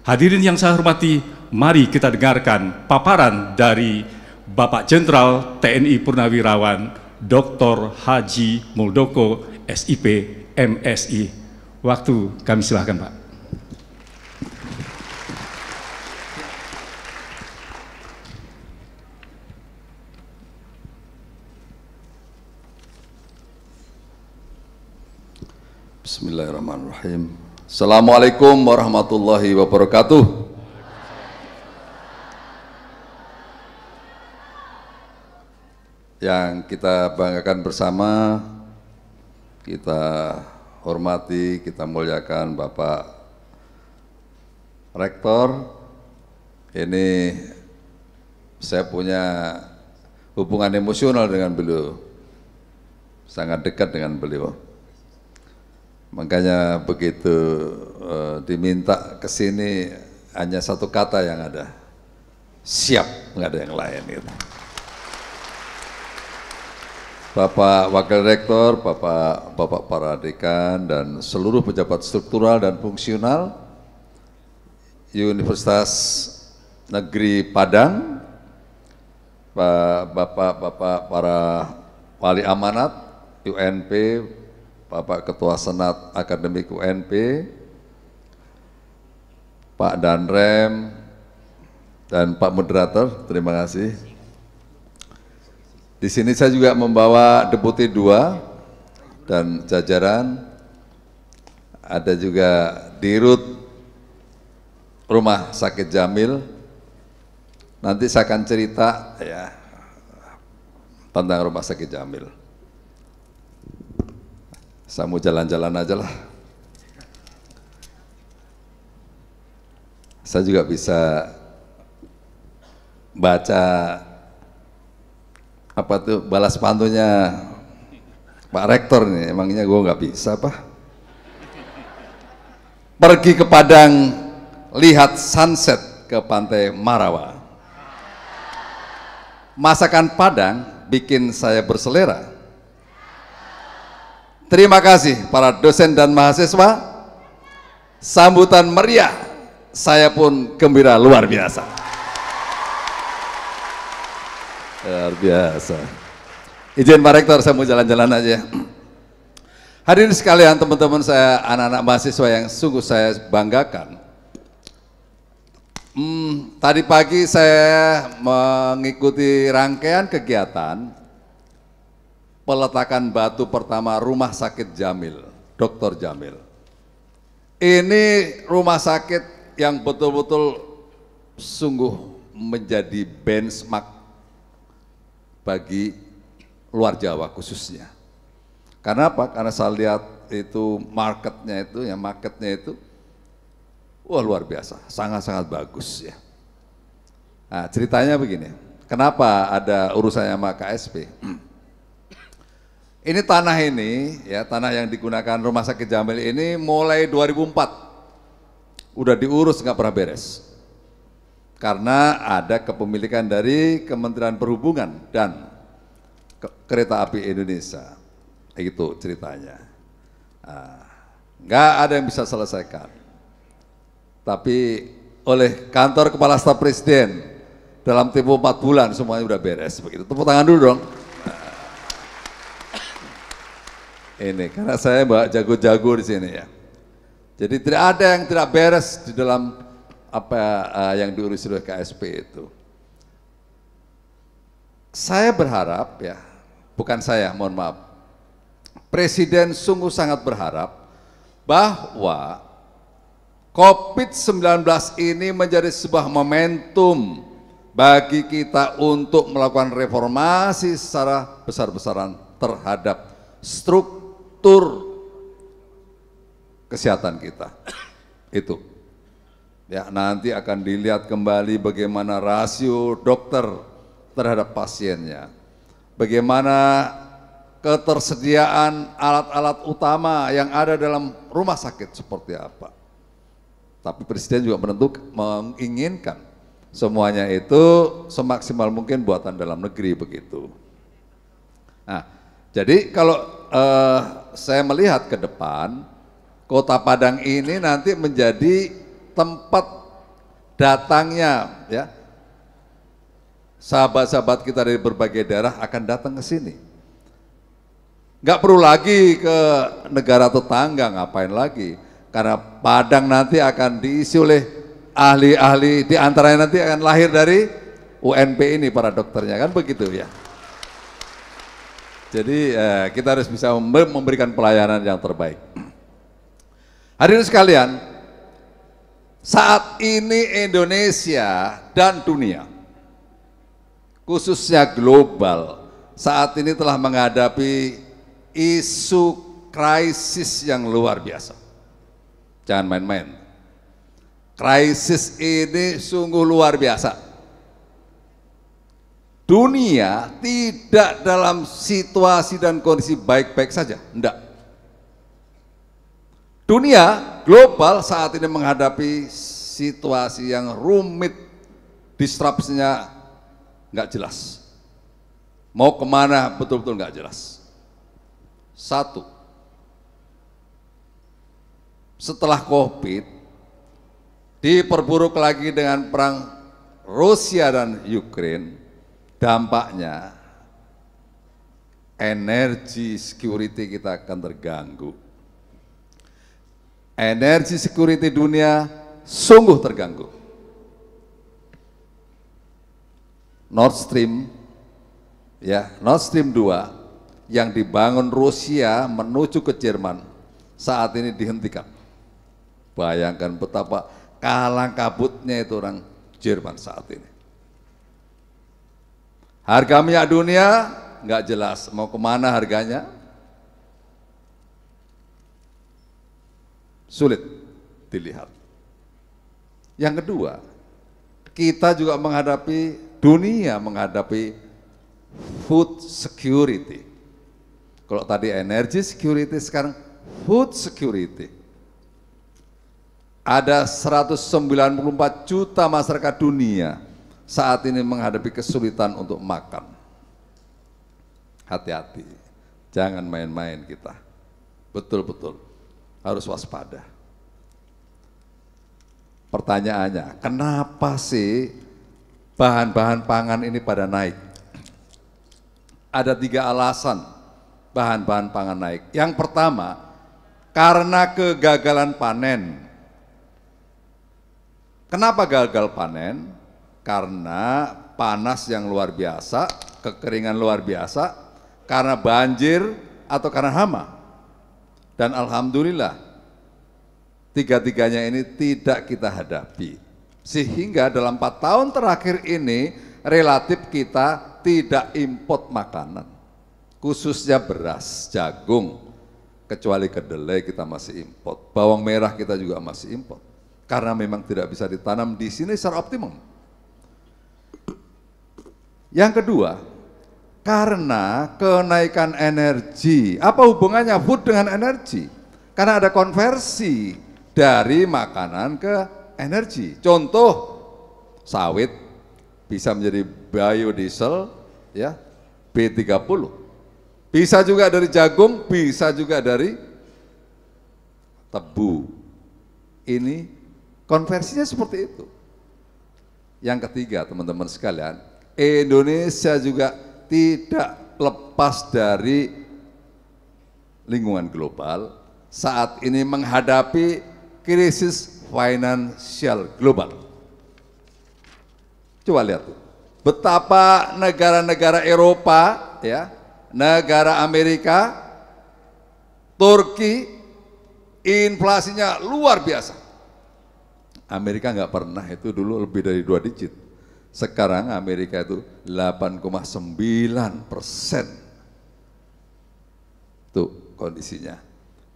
Hadirin yang saya hormati, mari kita dengarkan paparan dari Bapak Jenderal TNI Purnawirawan Dr. Haji Muldoko SIP MSI. Waktu kami silahkan Pak. Bismillahirrahmanirrahim. Assalamualaikum warahmatullahi wabarakatuh. Yang kita banggakan bersama, kita hormati, kita muliakan Bapak Rektor. Ini saya punya hubungan emosional dengan beliau, sangat dekat dengan beliau Makanya begitu uh, diminta ke sini hanya satu kata yang ada, siap, nggak ada yang lain gitu. Bapak Wakil Rektor, Bapak Bapak para dekan dan seluruh pejabat struktural dan fungsional Universitas Negeri Padang, Bapak-bapak para wali amanat UNP, Bapak Ketua Senat Akademik UNP, Pak Danrem, dan Pak Moderator, terima kasih. Di sini saya juga membawa Deputi 2 dan jajaran, ada juga Dirut Rumah Sakit Jamil, nanti saya akan cerita ya tentang Rumah Sakit Jamil. Saya jalan-jalan aja lah. Saya juga bisa baca apa tuh balas pantunya Pak Rektor nih, emangnya gue nggak bisa apa? Pergi ke Padang, lihat sunset ke pantai Marawa. Masakan Padang bikin saya berselera Terima kasih para dosen dan mahasiswa. Sambutan meriah, saya pun gembira luar biasa. Luar biasa. Izin Pak Rektor, saya mau jalan-jalan aja. Hadirin sekalian, teman-teman saya, anak-anak mahasiswa yang sungguh saya banggakan. Hmm, tadi pagi saya mengikuti rangkaian kegiatan peletakan batu pertama Rumah Sakit Jamil Dr. Jamil. Ini rumah sakit yang betul-betul sungguh menjadi benchmark bagi luar Jawa khususnya. Karena apa? Karena saya lihat itu marketnya itu, ya marketnya itu, wah luar biasa, sangat-sangat bagus ya. Nah ceritanya begini, kenapa ada urusannya sama KSP? Ini tanah ini, ya tanah yang digunakan Rumah Sakit Jamil ini mulai 2004 udah diurus nggak pernah beres. Karena ada kepemilikan dari Kementerian Perhubungan dan Kereta Api Indonesia. Itu ceritanya. Nah, nggak ada yang bisa selesaikan. Tapi oleh kantor kepala staf presiden dalam tempo 4 bulan semuanya udah beres begitu. Tepuk tangan dulu dong. Ini karena saya mbak jago-jago di sini ya. Jadi tidak ada yang tidak beres di dalam apa uh, yang diurus oleh KSP itu. Saya berharap ya, bukan saya, mohon maaf. Presiden sungguh sangat berharap bahwa COVID-19 ini menjadi sebuah momentum bagi kita untuk melakukan reformasi secara besar-besaran terhadap struktur struktur kesehatan kita. Itu. Ya, nanti akan dilihat kembali bagaimana rasio dokter terhadap pasiennya. Bagaimana ketersediaan alat-alat utama yang ada dalam rumah sakit seperti apa. Tapi Presiden juga menentukan, menginginkan semuanya itu semaksimal mungkin buatan dalam negeri begitu. Nah, jadi kalau uh, saya melihat ke depan, kota Padang ini nanti menjadi tempat datangnya ya sahabat-sahabat kita dari berbagai daerah akan datang ke sini. Gak perlu lagi ke negara tetangga, ngapain lagi? Karena Padang nanti akan diisi oleh ahli-ahli, di antaranya nanti akan lahir dari UNP ini para dokternya, kan begitu ya. Jadi eh, kita harus bisa memberikan pelayanan yang terbaik. Hadirin sekalian, saat ini Indonesia dan dunia, khususnya global, saat ini telah menghadapi isu krisis yang luar biasa. Jangan main-main. Krisis ini sungguh luar biasa dunia tidak dalam situasi dan kondisi baik-baik saja, enggak. Dunia global saat ini menghadapi situasi yang rumit, disrupsinya enggak jelas. Mau ke mana betul-betul enggak jelas. Satu, setelah COVID, diperburuk lagi dengan perang Rusia dan Ukraine, dampaknya energi security kita akan terganggu. Energi security dunia sungguh terganggu. Nord Stream ya, Nord Stream 2 yang dibangun Rusia menuju ke Jerman saat ini dihentikan. Bayangkan betapa kalang kabutnya itu orang Jerman saat ini. Harga minyak dunia nggak jelas mau ke mana harganya. Sulit dilihat. Yang kedua, kita juga menghadapi dunia menghadapi food security. Kalau tadi energy security, sekarang food security. Ada 194 juta masyarakat dunia saat ini menghadapi kesulitan untuk makan. Hati-hati, jangan main-main kita. Betul-betul harus waspada. Pertanyaannya, kenapa sih bahan-bahan pangan ini pada naik? Ada tiga alasan bahan-bahan pangan naik. Yang pertama, karena kegagalan panen. Kenapa gagal panen? Karena panas yang luar biasa, kekeringan luar biasa, karena banjir atau karena hama. Dan alhamdulillah tiga-tiganya ini tidak kita hadapi. Sehingga dalam empat tahun terakhir ini relatif kita tidak import makanan. Khususnya beras, jagung, kecuali kedelai kita masih import. Bawang merah kita juga masih import. Karena memang tidak bisa ditanam di sini secara optimum. Yang kedua, karena kenaikan energi. Apa hubungannya food dengan energi? Karena ada konversi dari makanan ke energi. Contoh sawit bisa menjadi biodiesel ya B30. Bisa juga dari jagung, bisa juga dari tebu. Ini konversinya seperti itu. Yang ketiga, teman-teman sekalian, Indonesia juga tidak lepas dari lingkungan global saat ini menghadapi krisis finansial global. Coba lihat betapa negara-negara Eropa, ya, negara Amerika, Turki, inflasinya luar biasa. Amerika nggak pernah itu dulu lebih dari dua digit. Sekarang Amerika itu 8,9 persen. Tuh kondisinya.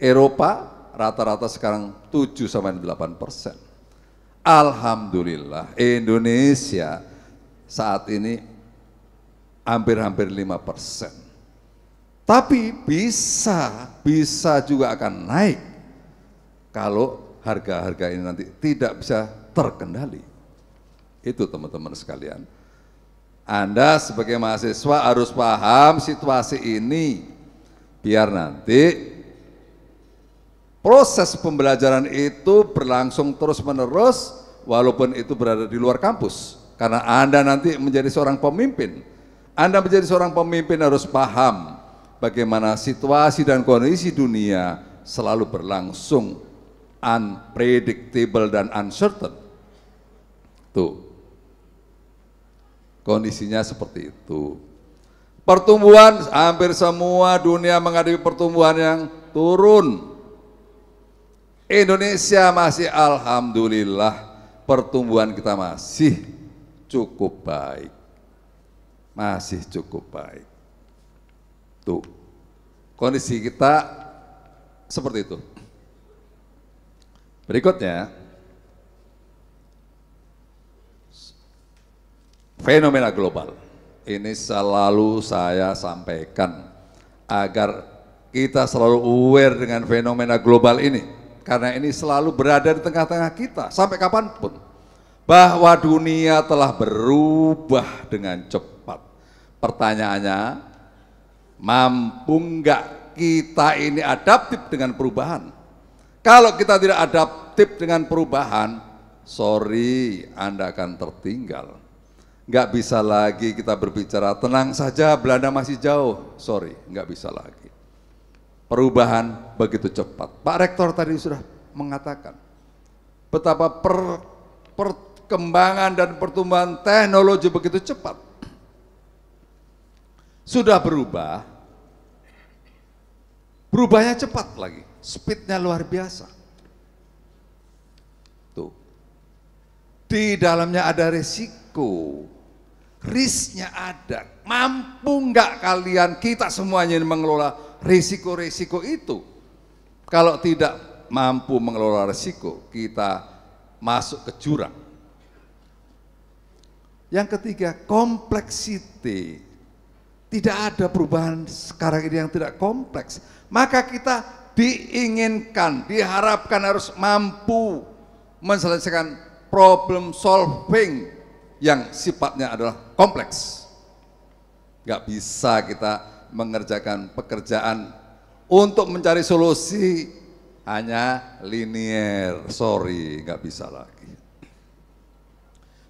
Eropa rata-rata sekarang 7 sampai 8 persen. Alhamdulillah Indonesia saat ini hampir-hampir 5 persen. Tapi bisa, bisa juga akan naik kalau harga-harga ini nanti tidak bisa terkendali. Itu teman-teman sekalian. Anda sebagai mahasiswa harus paham situasi ini biar nanti proses pembelajaran itu berlangsung terus-menerus walaupun itu berada di luar kampus. Karena Anda nanti menjadi seorang pemimpin. Anda menjadi seorang pemimpin harus paham bagaimana situasi dan kondisi dunia selalu berlangsung unpredictable dan uncertain. Tuh. Kondisinya seperti itu. Pertumbuhan hampir semua dunia menghadapi pertumbuhan yang turun. Indonesia masih alhamdulillah pertumbuhan kita masih cukup baik. Masih cukup baik. Tuh. Kondisi kita seperti itu. Berikutnya, fenomena global. Ini selalu saya sampaikan agar kita selalu aware dengan fenomena global ini. Karena ini selalu berada di tengah-tengah kita sampai kapan pun. Bahwa dunia telah berubah dengan cepat. Pertanyaannya, mampu enggak kita ini adaptif dengan perubahan? Kalau kita tidak adaptif dengan perubahan, sorry, Anda akan tertinggal nggak bisa lagi kita berbicara tenang saja Belanda masih jauh. Sorry nggak bisa lagi. Perubahan begitu cepat. Pak Rektor tadi sudah mengatakan betapa per, perkembangan dan pertumbuhan teknologi begitu cepat. Sudah berubah berubahnya cepat lagi. Speednya luar biasa. Tuh. Di dalamnya ada resiko risknya ada. Mampu nggak kalian kita semuanya mengelola risiko-risiko itu? Kalau tidak mampu mengelola risiko, kita masuk ke jurang. Yang ketiga, kompleksiti. Tidak ada perubahan sekarang ini yang tidak kompleks. Maka kita diinginkan, diharapkan harus mampu menyelesaikan problem solving yang sifatnya adalah kompleks. Gak bisa kita mengerjakan pekerjaan untuk mencari solusi hanya linier, sorry, gak bisa lagi.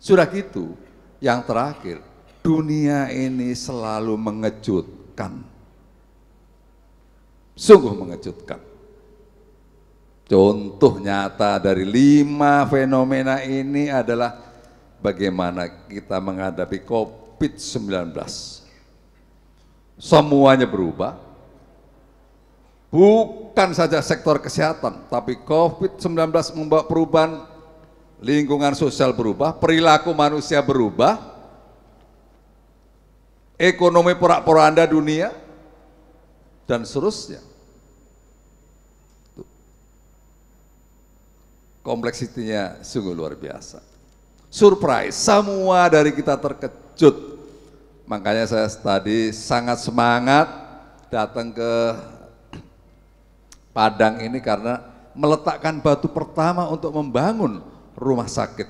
Sudah gitu, yang terakhir, dunia ini selalu mengejutkan. Sungguh mengejutkan. Contoh nyata dari lima fenomena ini adalah bagaimana kita menghadapi COVID-19. Semuanya berubah. bukan saja sektor kesehatan, tapi COVID-19 membawa perubahan lingkungan sosial berubah, perilaku manusia berubah, ekonomi porak-poranda dunia, dan seterusnya. Kompleksitinya sungguh luar biasa. Surprise, semua dari kita terkejut. Makanya saya tadi sangat semangat datang ke Padang ini karena meletakkan batu pertama untuk membangun rumah sakit.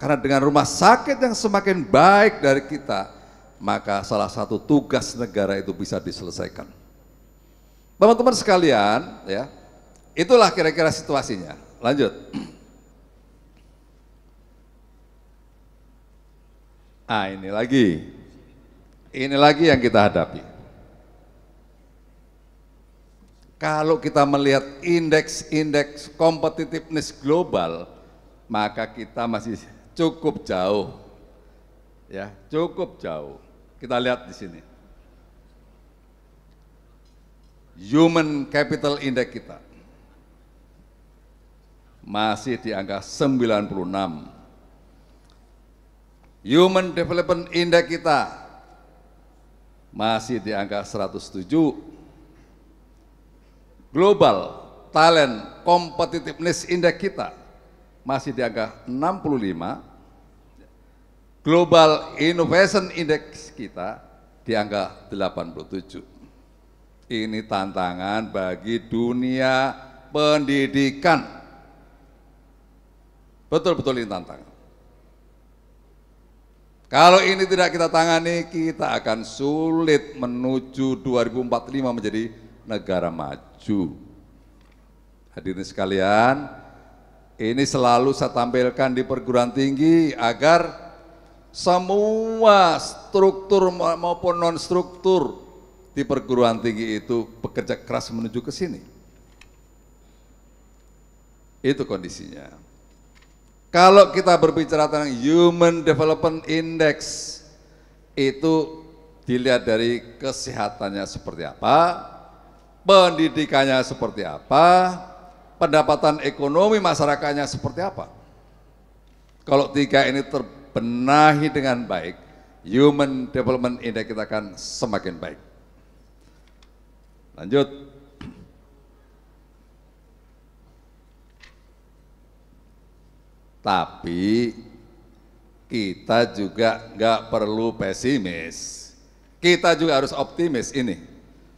Karena dengan rumah sakit yang semakin baik dari kita, maka salah satu tugas negara itu bisa diselesaikan. Teman-teman sekalian, ya, itulah kira-kira situasinya. Lanjut. Ah ini lagi, ini lagi yang kita hadapi. Kalau kita melihat indeks-indeks competitiveness global, maka kita masih cukup jauh. Ya, cukup jauh. Kita lihat di sini. Human Capital Index kita masih di angka 96 Human Development Index kita masih di angka 107. Global Talent Competitiveness Index kita masih di angka 65. Global Innovation Index kita di angka 87. Ini tantangan bagi dunia pendidikan. Betul-betul ini tantangan. Kalau ini tidak kita tangani, kita akan sulit menuju 2045 menjadi negara maju. Hadirin sekalian, ini selalu saya tampilkan di perguruan tinggi agar semua struktur maupun non struktur di perguruan tinggi itu bekerja keras menuju ke sini. Itu kondisinya. Kalau kita berbicara tentang Human Development Index, itu dilihat dari kesehatannya seperti apa, pendidikannya seperti apa, pendapatan ekonomi masyarakatnya seperti apa. Kalau tiga ini terbenahi dengan baik, Human Development Index kita akan semakin baik. Lanjut. Tapi kita juga nggak perlu pesimis. Kita juga harus optimis ini.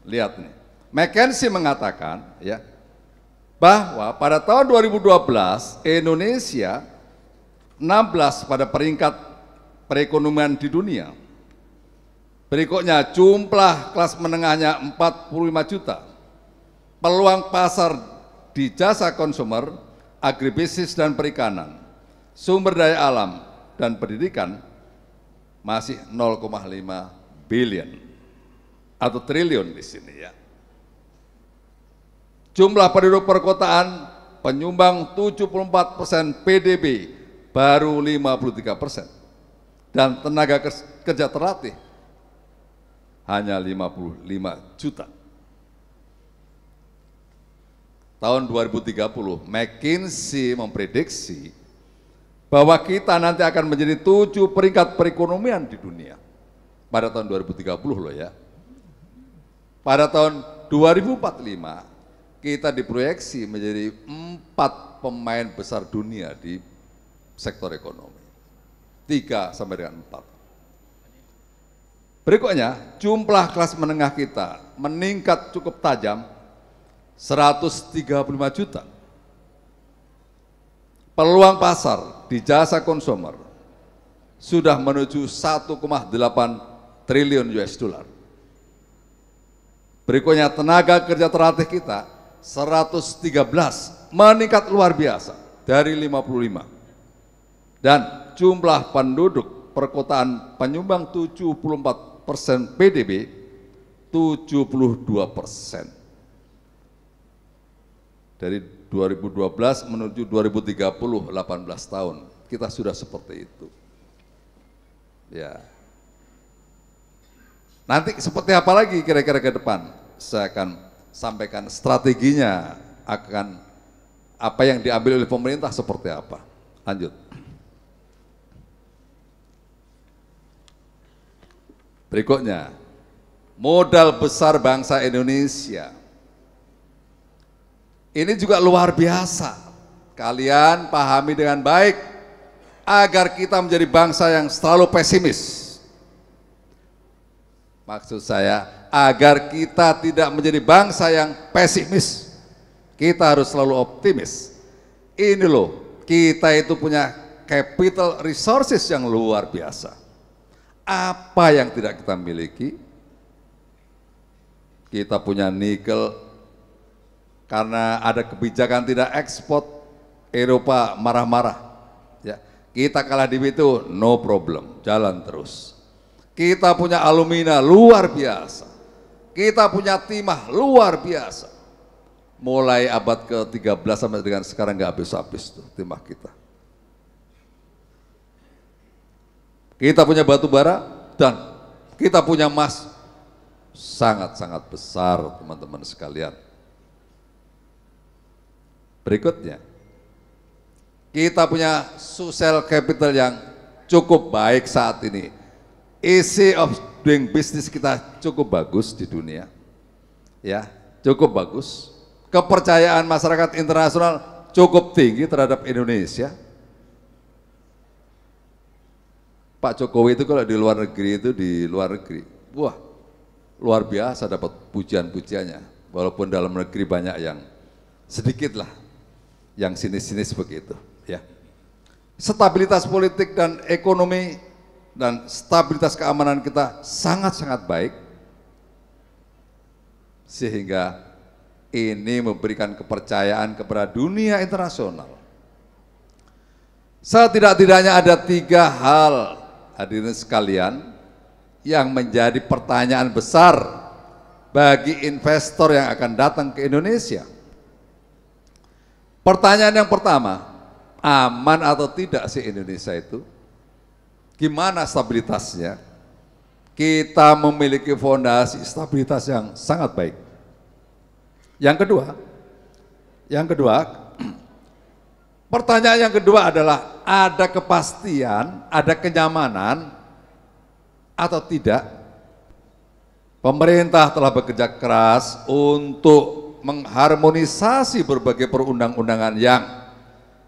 Lihat nih. McKinsey mengatakan ya bahwa pada tahun 2012 Indonesia 16 pada peringkat perekonomian di dunia. Berikutnya jumlah kelas menengahnya 45 juta. Peluang pasar di jasa konsumer, agribisnis dan perikanan sumber daya alam dan pendidikan masih 0,5 billion atau triliun di sini ya. Jumlah penduduk perkotaan penyumbang 74 persen PDB baru 53 persen dan tenaga kerja terlatih hanya 55 juta. Tahun 2030, McKinsey memprediksi bahwa kita nanti akan menjadi tujuh peringkat perekonomian di dunia pada tahun 2030 loh ya. Pada tahun 2045 kita diproyeksi menjadi empat pemain besar dunia di sektor ekonomi. Tiga sampai dengan empat. Berikutnya, jumlah kelas menengah kita meningkat cukup tajam 135 juta peluang pasar di jasa konsumer sudah menuju 1,8 triliun US dollar. Berikutnya tenaga kerja terlatih kita 113 meningkat luar biasa dari 55. Dan jumlah penduduk perkotaan penyumbang 74 persen PDB 72 persen. Dari 2012 menuju 2030 18 tahun. Kita sudah seperti itu. Ya. Nanti seperti apa lagi kira-kira ke depan? Saya akan sampaikan strateginya akan apa yang diambil oleh pemerintah seperti apa. Lanjut. Berikutnya, modal besar bangsa Indonesia. Ini juga luar biasa. Kalian pahami dengan baik agar kita menjadi bangsa yang selalu pesimis. Maksud saya, agar kita tidak menjadi bangsa yang pesimis. Kita harus selalu optimis. Ini loh, kita itu punya capital resources yang luar biasa. Apa yang tidak kita miliki? Kita punya nikel karena ada kebijakan tidak ekspor Eropa marah-marah. Ya, kita kalah di itu no problem, jalan terus. Kita punya alumina luar biasa. Kita punya timah luar biasa. Mulai abad ke-13 sampai dengan sekarang nggak habis-habis tuh timah kita. Kita punya batu bara dan kita punya emas sangat-sangat besar teman-teman sekalian. Berikutnya, kita punya social capital yang cukup baik saat ini. Easy of doing business kita cukup bagus di dunia. Ya, cukup bagus. Kepercayaan masyarakat internasional cukup tinggi terhadap Indonesia Pak Jokowi itu kalau di luar negeri itu di luar negeri, wah luar biasa dapat pujian-pujiannya. Walaupun dalam negeri banyak yang sedikit lah, yang sinis-sinis begitu. Ya, stabilitas politik dan ekonomi dan stabilitas keamanan kita sangat-sangat baik, sehingga ini memberikan kepercayaan kepada dunia internasional. Setidak-tidaknya ada tiga hal hadirin sekalian yang menjadi pertanyaan besar bagi investor yang akan datang ke Indonesia. Pertanyaan yang pertama, aman atau tidak sih Indonesia itu? Gimana stabilitasnya? Kita memiliki fondasi stabilitas yang sangat baik. Yang kedua, yang kedua, pertanyaan yang kedua adalah ada kepastian, ada kenyamanan atau tidak? Pemerintah telah bekerja keras untuk mengharmonisasi berbagai perundang-undangan yang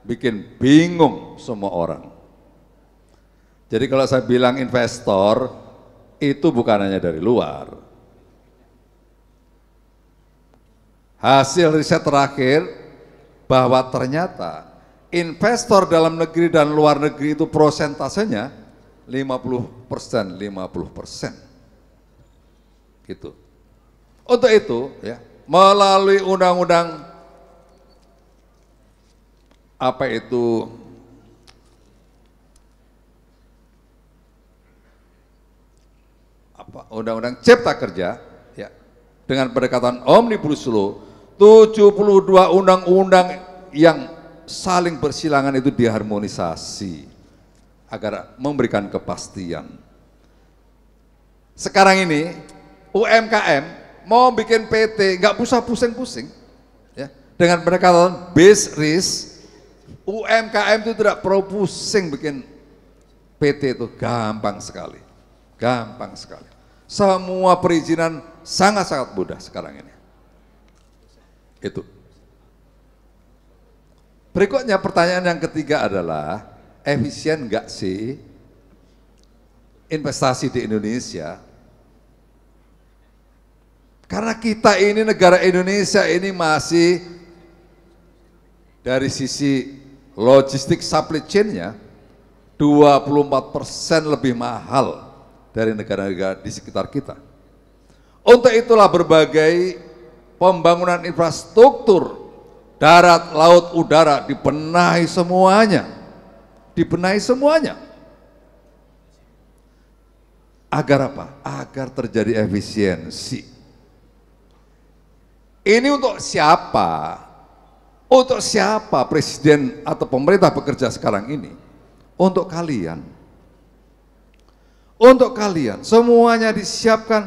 bikin bingung semua orang. Jadi kalau saya bilang investor, itu bukan hanya dari luar. Hasil riset terakhir bahwa ternyata investor dalam negeri dan luar negeri itu prosentasenya 50 persen, 50 persen. Gitu. Untuk itu, ya, melalui undang-undang apa itu? Apa? Undang-undang cipta kerja ya. Dengan pendekatan omnibus law 72 undang-undang yang saling bersilangan itu diharmonisasi agar memberikan kepastian. Sekarang ini UMKM mau bikin PT nggak usah pusing-pusing ya. Dengan pendekatan base risk UMKM itu tidak perlu pusing bikin PT itu. Gampang sekali gampang sekali. Semua perizinan sangat-sangat mudah sekarang ini. Itu. Berikutnya pertanyaan yang ketiga adalah efisien enggak sih investasi di Indonesia? Karena kita ini negara Indonesia ini masih dari sisi logistik supply chain-nya 24 persen lebih mahal dari negara-negara di sekitar kita. Untuk itulah berbagai pembangunan infrastruktur darat, laut, udara dibenahi semuanya. Dibenahi semuanya. Agar apa? Agar terjadi efisiensi. Ini untuk siapa? Untuk siapa presiden atau pemerintah bekerja sekarang ini? Untuk kalian. Untuk kalian, semuanya disiapkan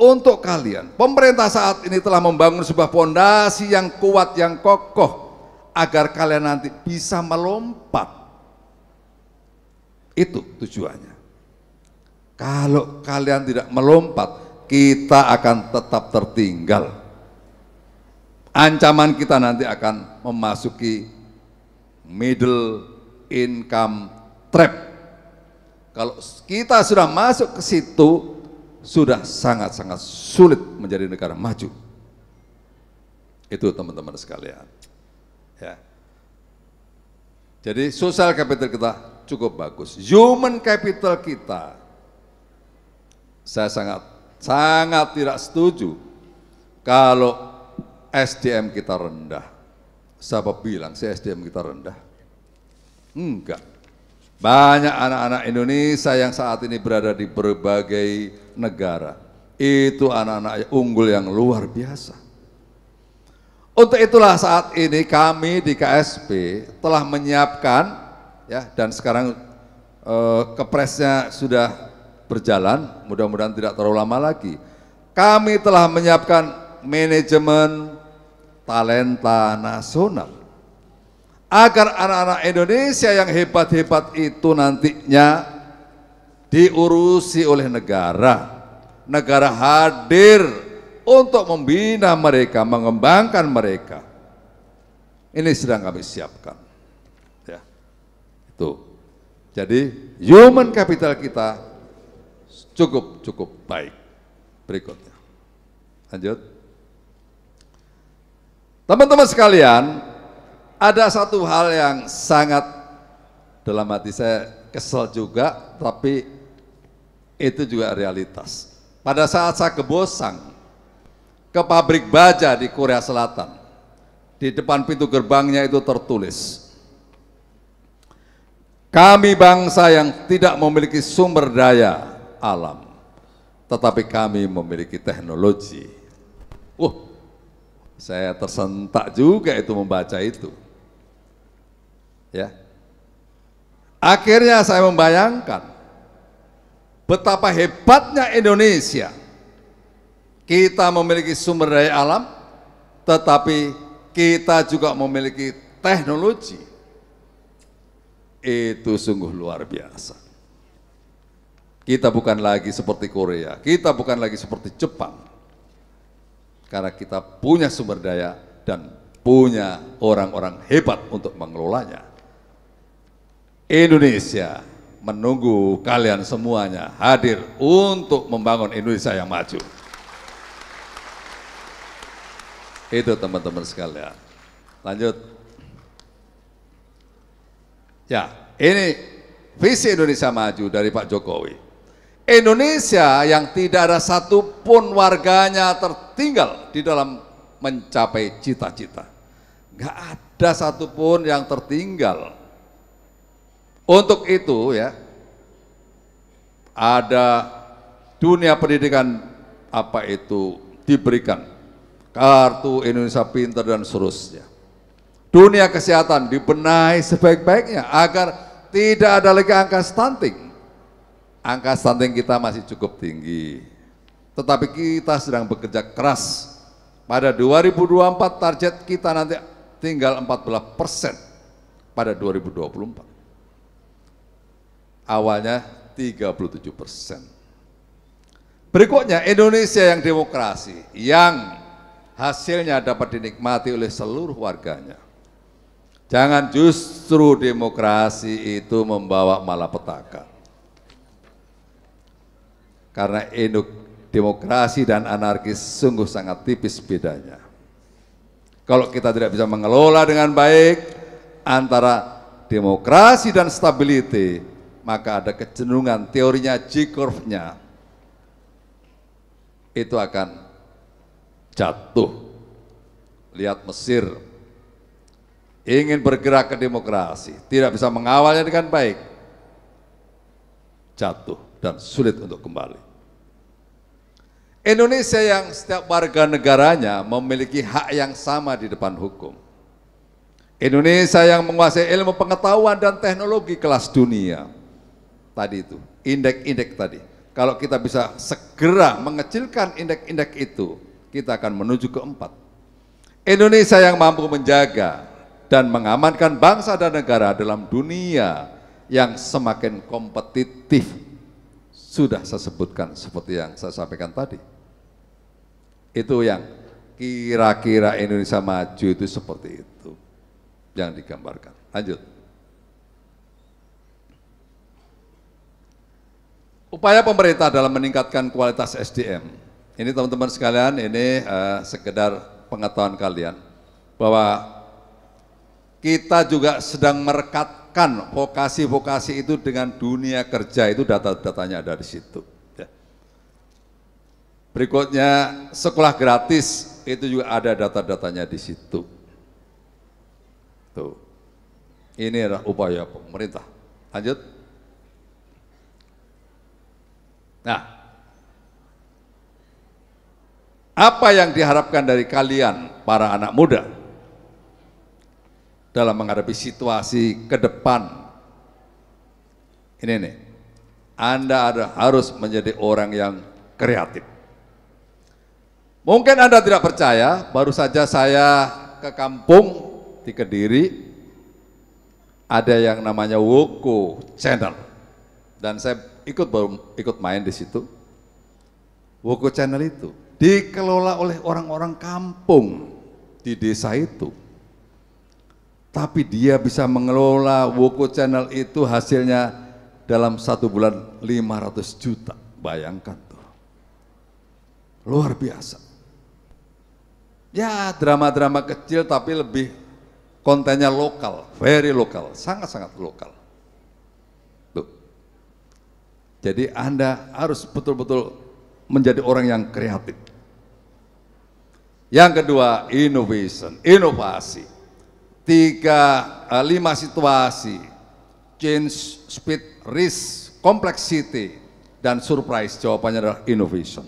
untuk kalian. Pemerintah saat ini telah membangun sebuah fondasi yang kuat, yang kokoh, agar kalian nanti bisa melompat. Itu tujuannya. Kalau kalian tidak melompat, kita akan tetap tertinggal. Ancaman kita nanti akan memasuki middle income trap. Kalau kita sudah masuk ke situ, sudah sangat-sangat sulit menjadi negara maju. Itu teman-teman sekalian. Ya. Jadi sosial capital kita cukup bagus. Human capital kita, saya sangat sangat tidak setuju kalau SDM kita rendah. Siapa bilang sih SDM kita rendah? Enggak. Banyak anak-anak Indonesia yang saat ini berada di berbagai negara. Itu anak-anak unggul yang luar biasa. Untuk itulah saat ini kami di KSP telah menyiapkan ya dan sekarang eh, kepresnya sudah berjalan, mudah-mudahan tidak terlalu lama lagi. Kami telah menyiapkan manajemen talenta nasional agar anak-anak Indonesia yang hebat-hebat itu nantinya diurusi oleh negara. Negara hadir untuk membina mereka, mengembangkan mereka. Ini sedang kami siapkan. Ya. Itu. Jadi human capital kita cukup cukup baik. Berikutnya. Lanjut. Teman-teman sekalian, ada satu hal yang sangat dalam hati saya kesel juga, tapi itu juga realitas. Pada saat saya ke Bosang, ke pabrik baja di Korea Selatan, di depan pintu gerbangnya itu tertulis, kami bangsa yang tidak memiliki sumber daya alam, tetapi kami memiliki teknologi. Wah, saya tersentak juga itu membaca itu. Ya. Akhirnya saya membayangkan betapa hebatnya Indonesia. Kita memiliki sumber daya alam, tetapi kita juga memiliki teknologi. Itu sungguh luar biasa. Kita bukan lagi seperti Korea, kita bukan lagi seperti Jepang karena kita punya sumber daya dan punya orang-orang hebat untuk mengelolanya. Indonesia menunggu kalian semuanya hadir untuk membangun Indonesia yang maju. Itu teman-teman sekalian. Lanjut. Ya, ini visi Indonesia maju dari Pak Jokowi. Indonesia yang tidak ada satupun warganya tertinggal di dalam mencapai cita-cita. Gak ada satupun yang tertinggal. Untuk itu ya, ada dunia pendidikan apa itu diberikan kartu Indonesia Pintar dan seterusnya. Dunia kesehatan dibenahi sebaik-baiknya agar tidak ada lagi angka stunting angka stunting kita masih cukup tinggi. Tetapi kita sedang bekerja keras. Pada 2024 target kita nanti tinggal 14 persen pada 2024. Awalnya 37 persen. Berikutnya Indonesia yang demokrasi, yang hasilnya dapat dinikmati oleh seluruh warganya. Jangan justru demokrasi itu membawa malapetaka. Karena induk demokrasi dan anarkis sungguh sangat tipis bedanya. Kalau kita tidak bisa mengelola dengan baik antara demokrasi dan stability, maka ada kecenderungan teorinya G-curve-nya itu akan jatuh. Lihat Mesir ingin bergerak ke demokrasi, tidak bisa mengawalnya dengan baik, jatuh dan sulit untuk kembali. Indonesia yang setiap warga negaranya memiliki hak yang sama di depan hukum. Indonesia yang menguasai ilmu pengetahuan dan teknologi kelas dunia. Tadi itu, indeks-indeks tadi. Kalau kita bisa segera mengecilkan indeks-indeks itu, kita akan menuju ke empat. Indonesia yang mampu menjaga dan mengamankan bangsa dan negara dalam dunia yang semakin kompetitif. Sudah saya sebutkan seperti yang saya sampaikan tadi. Itu yang kira-kira Indonesia maju itu seperti itu yang digambarkan. Lanjut. Upaya pemerintah dalam meningkatkan kualitas SDM. Ini teman-teman sekalian, ini uh, sekedar pengetahuan kalian bahwa kita juga sedang merekatkan vokasi-vokasi itu dengan dunia kerja itu data-datanya ada di situ. Ya. Berikutnya sekolah gratis itu juga ada data-datanya di situ. Tuh. Ini adalah upaya pemerintah. Lanjut. Nah, apa yang diharapkan dari kalian para anak muda dalam menghadapi situasi ke depan? Ini nih, Anda ada, harus menjadi orang yang kreatif. Mungkin Anda tidak percaya, baru saja saya ke kampung di Kediri, ada yang namanya Woko Channel. Dan saya ikut baru ikut main di situ. Woko Channel itu dikelola oleh orang-orang kampung di desa itu. Tapi dia bisa mengelola Woko Channel itu hasilnya dalam satu bulan 500 juta. Bayangkan tuh. Luar biasa. Ya drama-drama kecil tapi lebih kontennya lokal, very lokal, sangat-sangat lokal. Jadi Anda harus betul-betul menjadi orang yang kreatif. Yang kedua, innovation, inovasi. Tiga, eh, lima situasi, change, speed, risk, complexity, dan surprise. Jawabannya adalah innovation.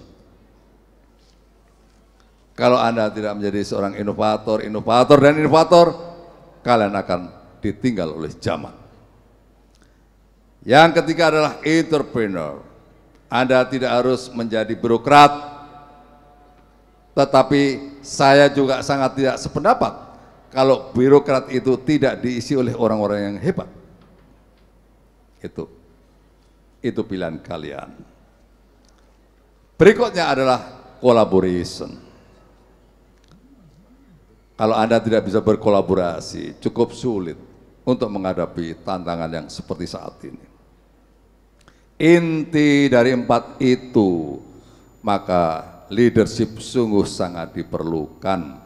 Kalau Anda tidak menjadi seorang inovator, inovator, dan inovator, kalian akan ditinggal oleh zaman. Yang ketiga adalah entrepreneur. Anda tidak harus menjadi birokrat, tetapi saya juga sangat tidak sependapat kalau birokrat itu tidak diisi oleh orang-orang yang hebat. Itu, itu pilihan kalian. Berikutnya adalah collaboration. Kalau Anda tidak bisa berkolaborasi, cukup sulit untuk menghadapi tantangan yang seperti saat ini. Inti dari empat itu, maka leadership sungguh sangat diperlukan.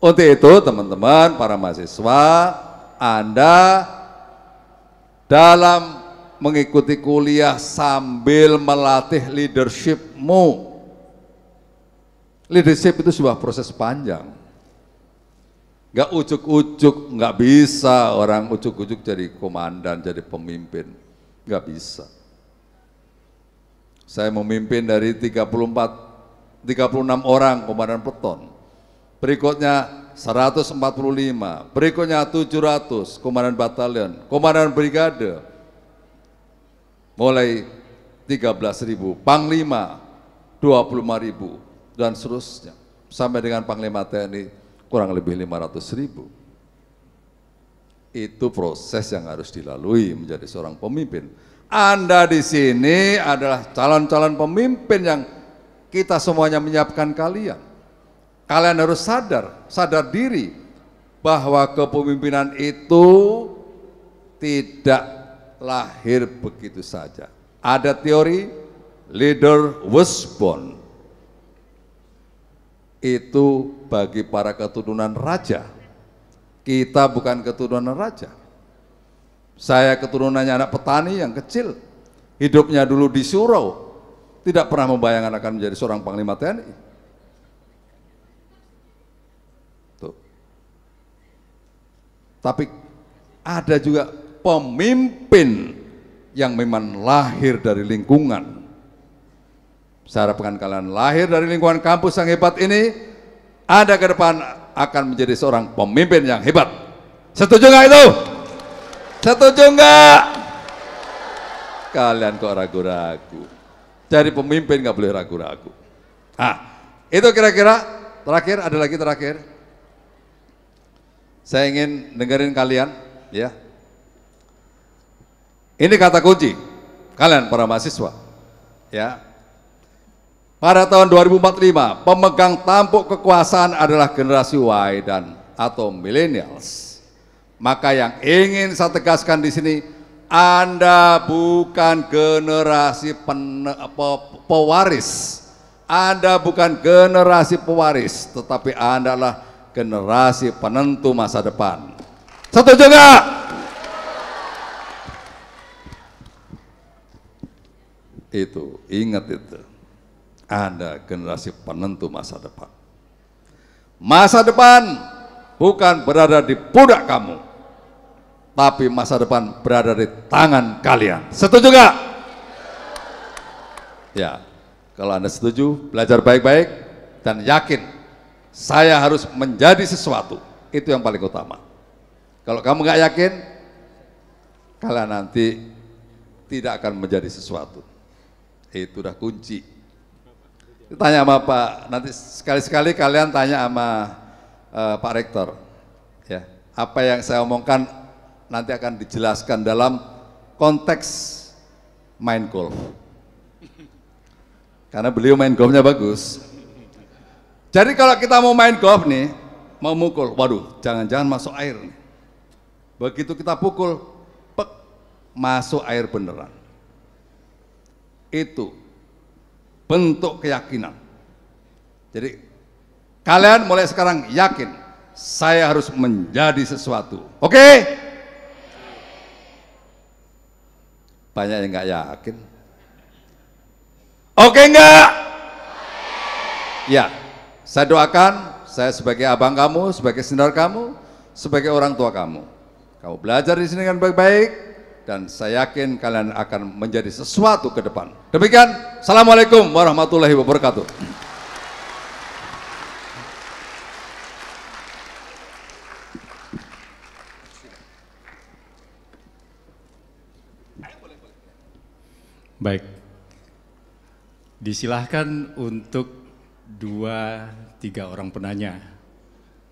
Untuk itu teman-teman, para mahasiswa, Anda dalam mengikuti kuliah sambil melatih leadershipmu. Leadership itu sebuah proses panjang. Gak ujuk-ujuk, gak bisa orang ujuk-ujuk jadi komandan, jadi pemimpin. Gak bisa. Saya memimpin dari 34 36 orang komandan peton. Berikutnya 145, berikutnya 700 komandan batalion, komandan brigade. Mulai 13.000, panglima 25.000 dan seterusnya sampai dengan panglima TNI kurang lebih 500.000. Itu proses yang harus dilalui menjadi seorang pemimpin. Anda di sini adalah calon-calon pemimpin yang kita semuanya menyiapkan kalian. Kalian harus sadar, sadar diri bahwa kepemimpinan itu tidak lahir begitu saja. Ada teori leader was born. Itu bagi para keturunan raja. Kita bukan keturunan raja. Saya keturunannya anak petani yang kecil, hidupnya dulu di surau, tidak pernah membayangkan akan menjadi seorang panglima TNI. Tapi ada juga pemimpin yang memang lahir dari lingkungan. Saya harapkan kalian lahir dari lingkungan kampus yang hebat ini, ada ke depan akan menjadi seorang pemimpin yang hebat. Setuju nggak itu? Setuju enggak? Kalian kok ragu-ragu? Jadi pemimpin nggak boleh ragu-ragu. Nah, itu kira-kira terakhir ada lagi terakhir. Saya ingin dengerin kalian, ya. Ini kata kunci kalian para mahasiswa, ya. Pada tahun 2045, pemegang tampuk kekuasaan adalah generasi Y dan atau millennials. Maka yang ingin saya tegaskan di sini, anda bukan generasi pen, pe, pewaris. Anda bukan generasi pewaris, tetapi Anda adalah generasi penentu masa depan. Setuju nggak? Itu, ingat itu. Anda generasi penentu masa depan. Masa depan bukan berada di pundak kamu, tapi masa depan berada di tangan kalian. Setuju gak? Ya, kalau Anda setuju, belajar baik-baik dan yakin saya harus menjadi sesuatu. Itu yang paling utama. Kalau kamu gak yakin, kalian nanti tidak akan menjadi sesuatu. Itu udah kunci. Tanya sama Pak, nanti sekali-sekali kalian tanya sama uh, Pak Rektor. Ya, apa yang saya omongkan nanti akan dijelaskan dalam konteks main golf. Karena beliau main golfnya bagus. Jadi kalau kita mau main golf nih, mau mukul, waduh, jangan-jangan masuk air nih. Begitu kita pukul, pek, masuk air beneran. Itu bentuk keyakinan. Jadi kalian mulai sekarang yakin saya harus menjadi sesuatu. Oke? Banyak yang nggak yakin. Oke enggak? Ya, saya doakan, saya sebagai abang kamu, sebagai senior kamu, sebagai orang tua kamu. Kamu belajar di sini dengan baik-baik, dan saya yakin kalian akan menjadi sesuatu ke depan. Demikian, Assalamualaikum warahmatullahi wabarakatuh. Baik, disilahkan untuk dua tiga orang penanya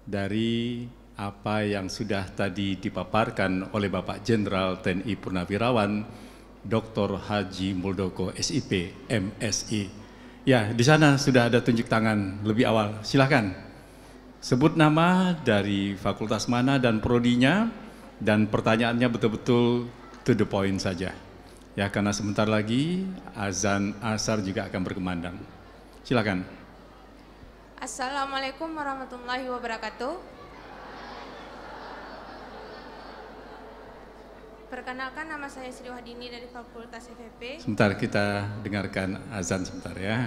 dari apa yang sudah tadi dipaparkan oleh Bapak Jenderal TNI Purnawirawan Dr. Haji Muldoko SIP MSI. Ya, di sana sudah ada tunjuk tangan lebih awal. Silahkan sebut nama dari fakultas mana dan prodinya dan pertanyaannya betul-betul to the point saja. Ya, karena sebentar lagi azan asar juga akan berkemandang. Silakan. Assalamualaikum warahmatullahi wabarakatuh. Perkenalkan nama saya Sri Wahdini dari Fakultas FFP. Sebentar kita dengarkan azan sebentar ya.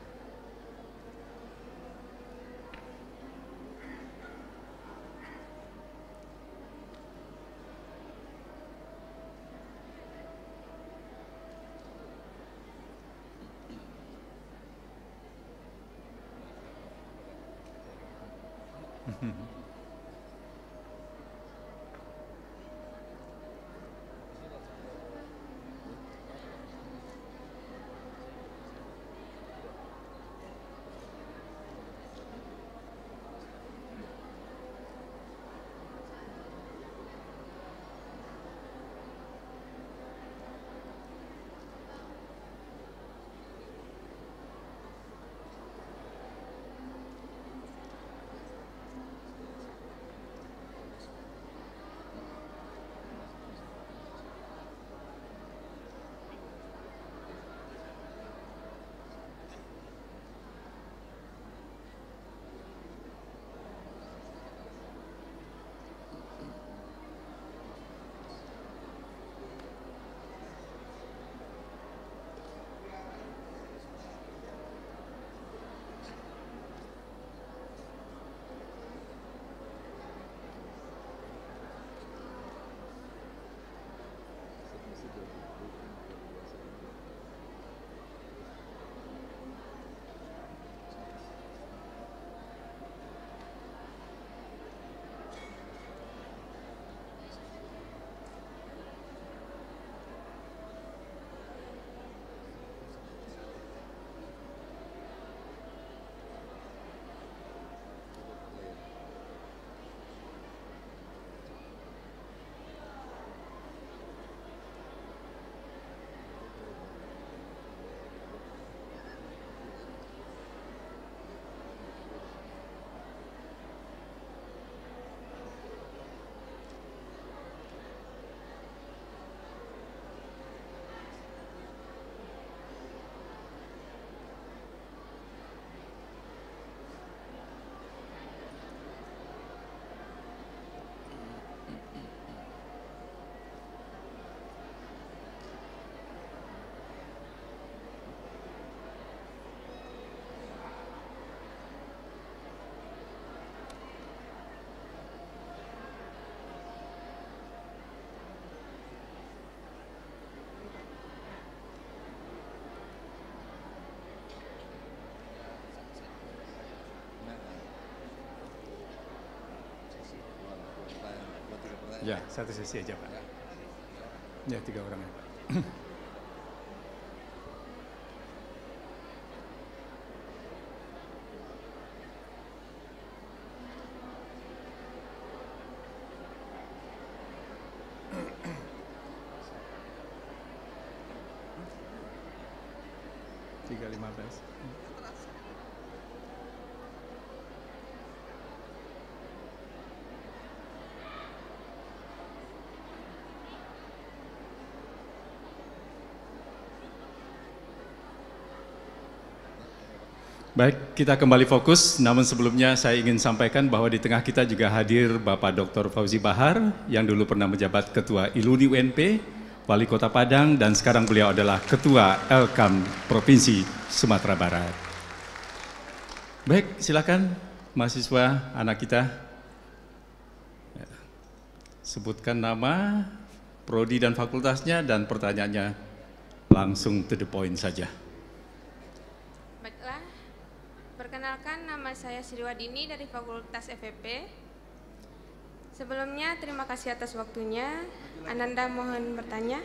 Ya, satu sesi aja Pak. Ya, tiga orang ya Pak. Tiga lima belas. Baik, kita kembali fokus. Namun sebelumnya saya ingin sampaikan bahwa di tengah kita juga hadir Bapak Dr. Fauzi Bahar yang dulu pernah menjabat Ketua Iluni UNP, Wali Kota Padang, dan sekarang beliau adalah Ketua Elkam Provinsi Sumatera Barat. Baik, silakan mahasiswa anak kita. Ya. Sebutkan nama, prodi dan fakultasnya, dan pertanyaannya langsung to the point saja. Baiklah, perkenalkan nama saya Sri Wadini dari Fakultas FEP. Sebelumnya terima kasih atas waktunya. Ananda mohon bertanya.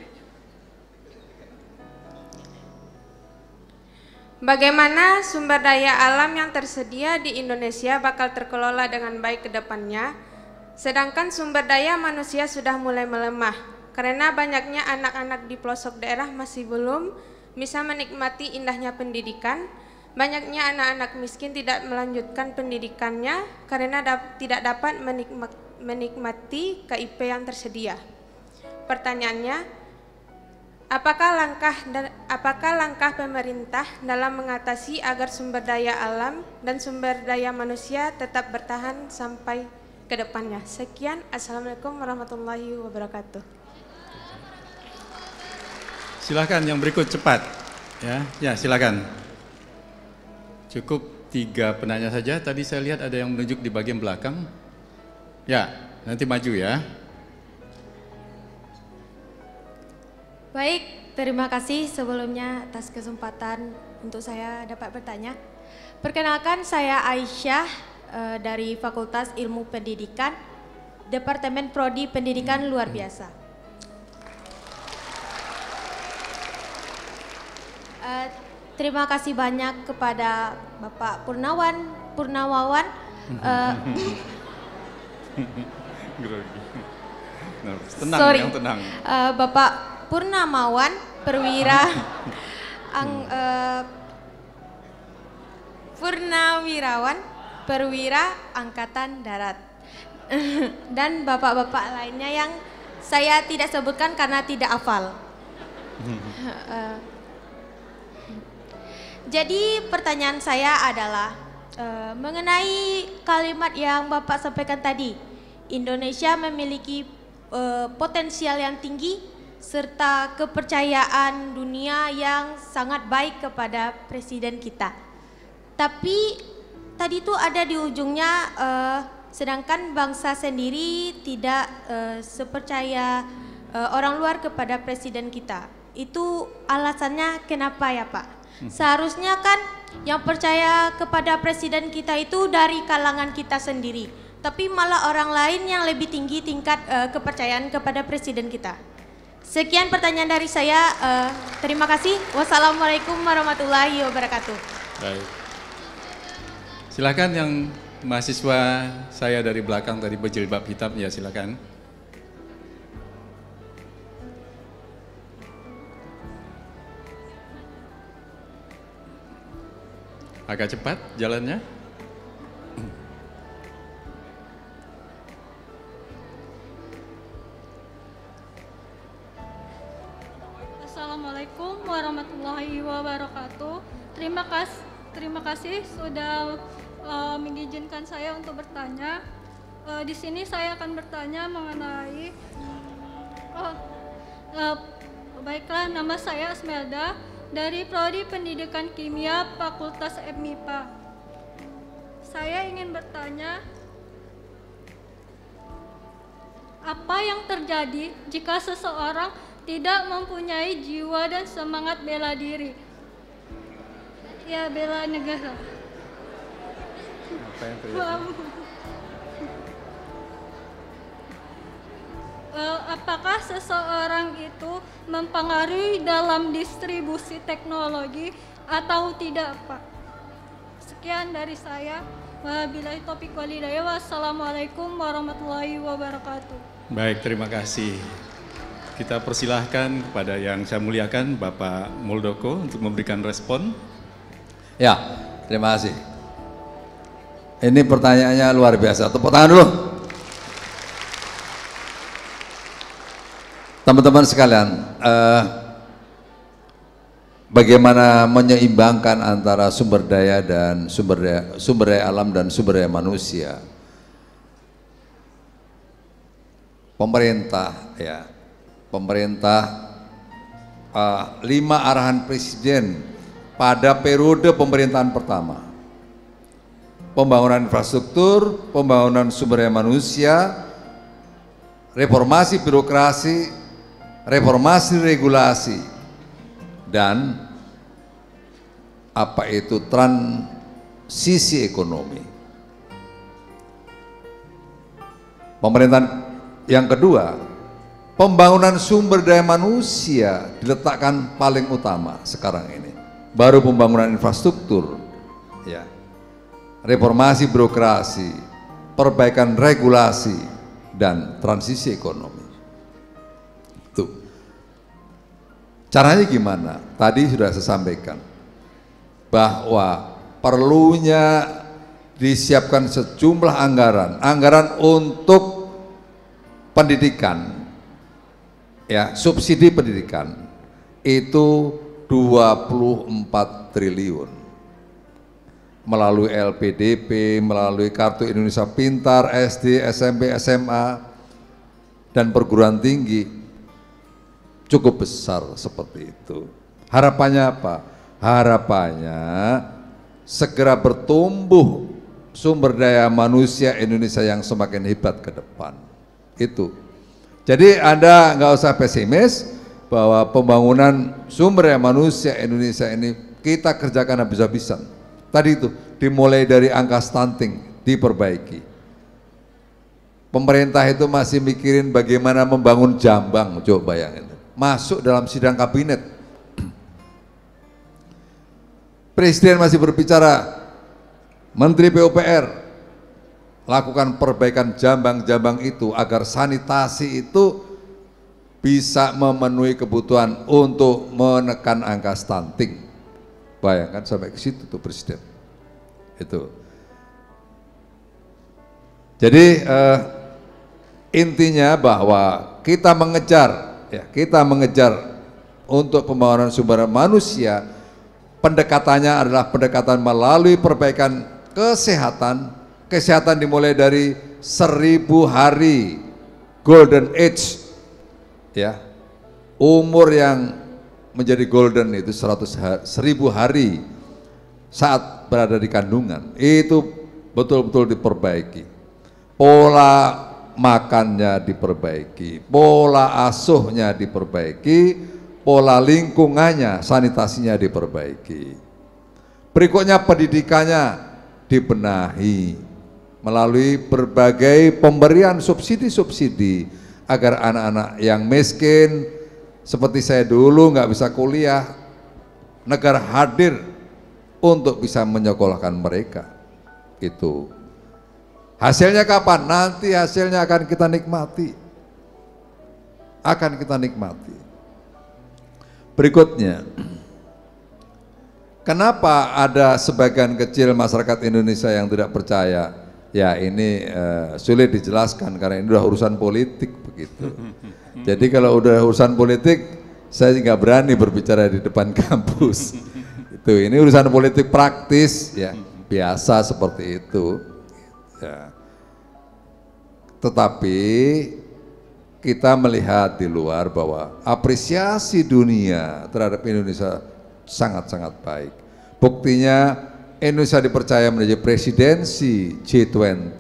Bagaimana sumber daya alam yang tersedia di Indonesia bakal terkelola dengan baik ke depannya, sedangkan sumber daya manusia sudah mulai melemah karena banyaknya anak-anak di pelosok daerah masih belum bisa menikmati indahnya pendidikan, banyaknya anak-anak miskin tidak melanjutkan pendidikannya karena dap tidak dapat menikma menikmati KIP yang tersedia. Pertanyaannya, Apakah langkah apakah langkah pemerintah dalam mengatasi agar sumber daya alam dan sumber daya manusia tetap bertahan sampai ke depannya? Sekian, Assalamualaikum warahmatullahi wabarakatuh. Silakan yang berikut cepat. Ya, ya silakan. Cukup tiga penanya saja. Tadi saya lihat ada yang menunjuk di bagian belakang. Ya, nanti maju ya. Baik, terima kasih sebelumnya atas kesempatan untuk saya dapat bertanya. Perkenalkan saya Aisyah eh, dari Fakultas Ilmu Pendidikan, Departemen Prodi Pendidikan Luar Biasa. Eh, terima kasih banyak kepada Bapak Purnawan, Purnawawan. Grogi. Nah, tenang, sorry, yang tenang. eh, Bapak Purnamawan, perwira, ang, eh, Purnawirawan, perwira Angkatan Darat. Dan bapak-bapak lainnya yang saya tidak sebutkan karena tidak hafal. Eh, jadi pertanyaan saya adalah eh, mengenai kalimat yang Bapak sampaikan tadi. Indonesia memiliki eh, potensial yang tinggi serta kepercayaan dunia yang sangat baik kepada presiden kita. Tapi tadi itu ada di ujungnya eh, sedangkan bangsa sendiri tidak eh, sepercaya eh, orang luar kepada presiden kita. Itu alasannya kenapa ya Pak? Seharusnya kan yang percaya kepada presiden kita itu dari kalangan kita sendiri, tapi malah orang lain yang lebih tinggi tingkat eh, kepercayaan kepada presiden kita. Sekian pertanyaan dari saya. eh, terima kasih. Wassalamualaikum warahmatullahi wabarakatuh. Baik. Silakan yang mahasiswa saya dari belakang tadi berjilbab hitam, ya silakan. Agak cepat jalannya. Assalamualaikum warahmatullahi wabarakatuh. Terima kasih, terima kasih sudah eh, mengizinkan saya untuk bertanya. Eh, di sini saya akan bertanya mengenai, oh, eh, baiklah nama saya Asmelda dari Prodi Pendidikan Kimia Fakultas FMIPA. Saya ingin bertanya, apa yang terjadi jika seseorang tidak mempunyai jiwa dan semangat bela diri? Ya, bela negara. Apa yang terjadi? Apakah seseorang itu mempengaruhi dalam distribusi teknologi atau tidak, Pak? Sekian dari saya. Wabillahi taufiq walhidayah. Wassalamualaikum warahmatullahi wabarakatuh. Baik, terima kasih. Kita persilahkan kepada yang saya muliakan Bapak Muldoko untuk memberikan respon. Ya, terima kasih. Ini pertanyaannya luar biasa. Tepuk tangan dulu. Teman-teman sekalian, eh, bagaimana menyeimbangkan antara sumber daya dan sumber daya, sumber daya alam dan sumber daya manusia. Pemerintah, ya, pemerintah uh, lima arahan presiden pada periode pemerintahan pertama. Pembangunan infrastruktur, pembangunan sumber daya manusia, reformasi birokrasi, reformasi regulasi, dan apa itu transisi ekonomi. Pemerintahan yang kedua, pembangunan sumber daya manusia diletakkan paling utama sekarang ini. Baru pembangunan infrastruktur, ya, reformasi birokrasi, perbaikan regulasi, dan transisi ekonomi. Caranya gimana? Tadi sudah saya sampaikan bahwa perlunya disiapkan sejumlah anggaran, anggaran untuk pendidikan, ya subsidi pendidikan itu 24 triliun melalui LPDP, melalui Kartu Indonesia Pintar, SD, SMP, SMA, dan perguruan tinggi cukup besar seperti itu. Harapannya apa? Harapannya segera bertumbuh sumber daya manusia Indonesia yang semakin hebat ke depan. Itu. Jadi Anda nggak usah pesimis bahwa pembangunan sumber daya manusia Indonesia ini kita kerjakan habis-habisan. Tadi itu dimulai dari angka stunting diperbaiki. Pemerintah itu masih mikirin bagaimana membangun jambang, coba bayangin. Masuk dalam sidang kabinet. Presiden masih berbicara, Menteri PUPR lakukan perbaikan jambang-jambang itu agar sanitasi itu bisa memenuhi kebutuhan untuk menekan angka stunting. Bayangkan sampai ke situ tuh presiden. Itu. Jadi eh, intinya bahwa kita mengejar, ya kita mengejar untuk pembangunan sumber manusia, pendekatannya adalah pendekatan melalui perbaikan kesehatan. Kesehatan dimulai dari seribu hari golden age, ya umur yang menjadi golden itu 100 seribu hari saat berada di kandungan. Itu betul-betul diperbaiki. Pola makannya diperbaiki pola asuhnya diperbaiki pola lingkungannya sanitasinya diperbaiki berikutnya pendidikannya dibenahi melalui berbagai pemberian subsidi-subsidi agar anak-anak yang miskin seperti saya dulu nggak bisa kuliah, negara hadir untuk bisa menyekolahkan mereka. Itu. Hasilnya kapan? Nanti hasilnya akan kita nikmati. Akan kita nikmati. Berikutnya, kenapa ada sebagian kecil masyarakat Indonesia yang tidak percaya? Ya ini uh, sulit dijelaskan karena ini sudah urusan politik begitu. Jadi kalau udah urusan politik, saya nggak berani berbicara di depan kampus. itu ini urusan politik praktis ya biasa seperti itu. Ya. Tetapi kita melihat di luar bahwa apresiasi dunia terhadap Indonesia sangat-sangat baik. Buktinya Indonesia dipercaya menjadi presidensi G20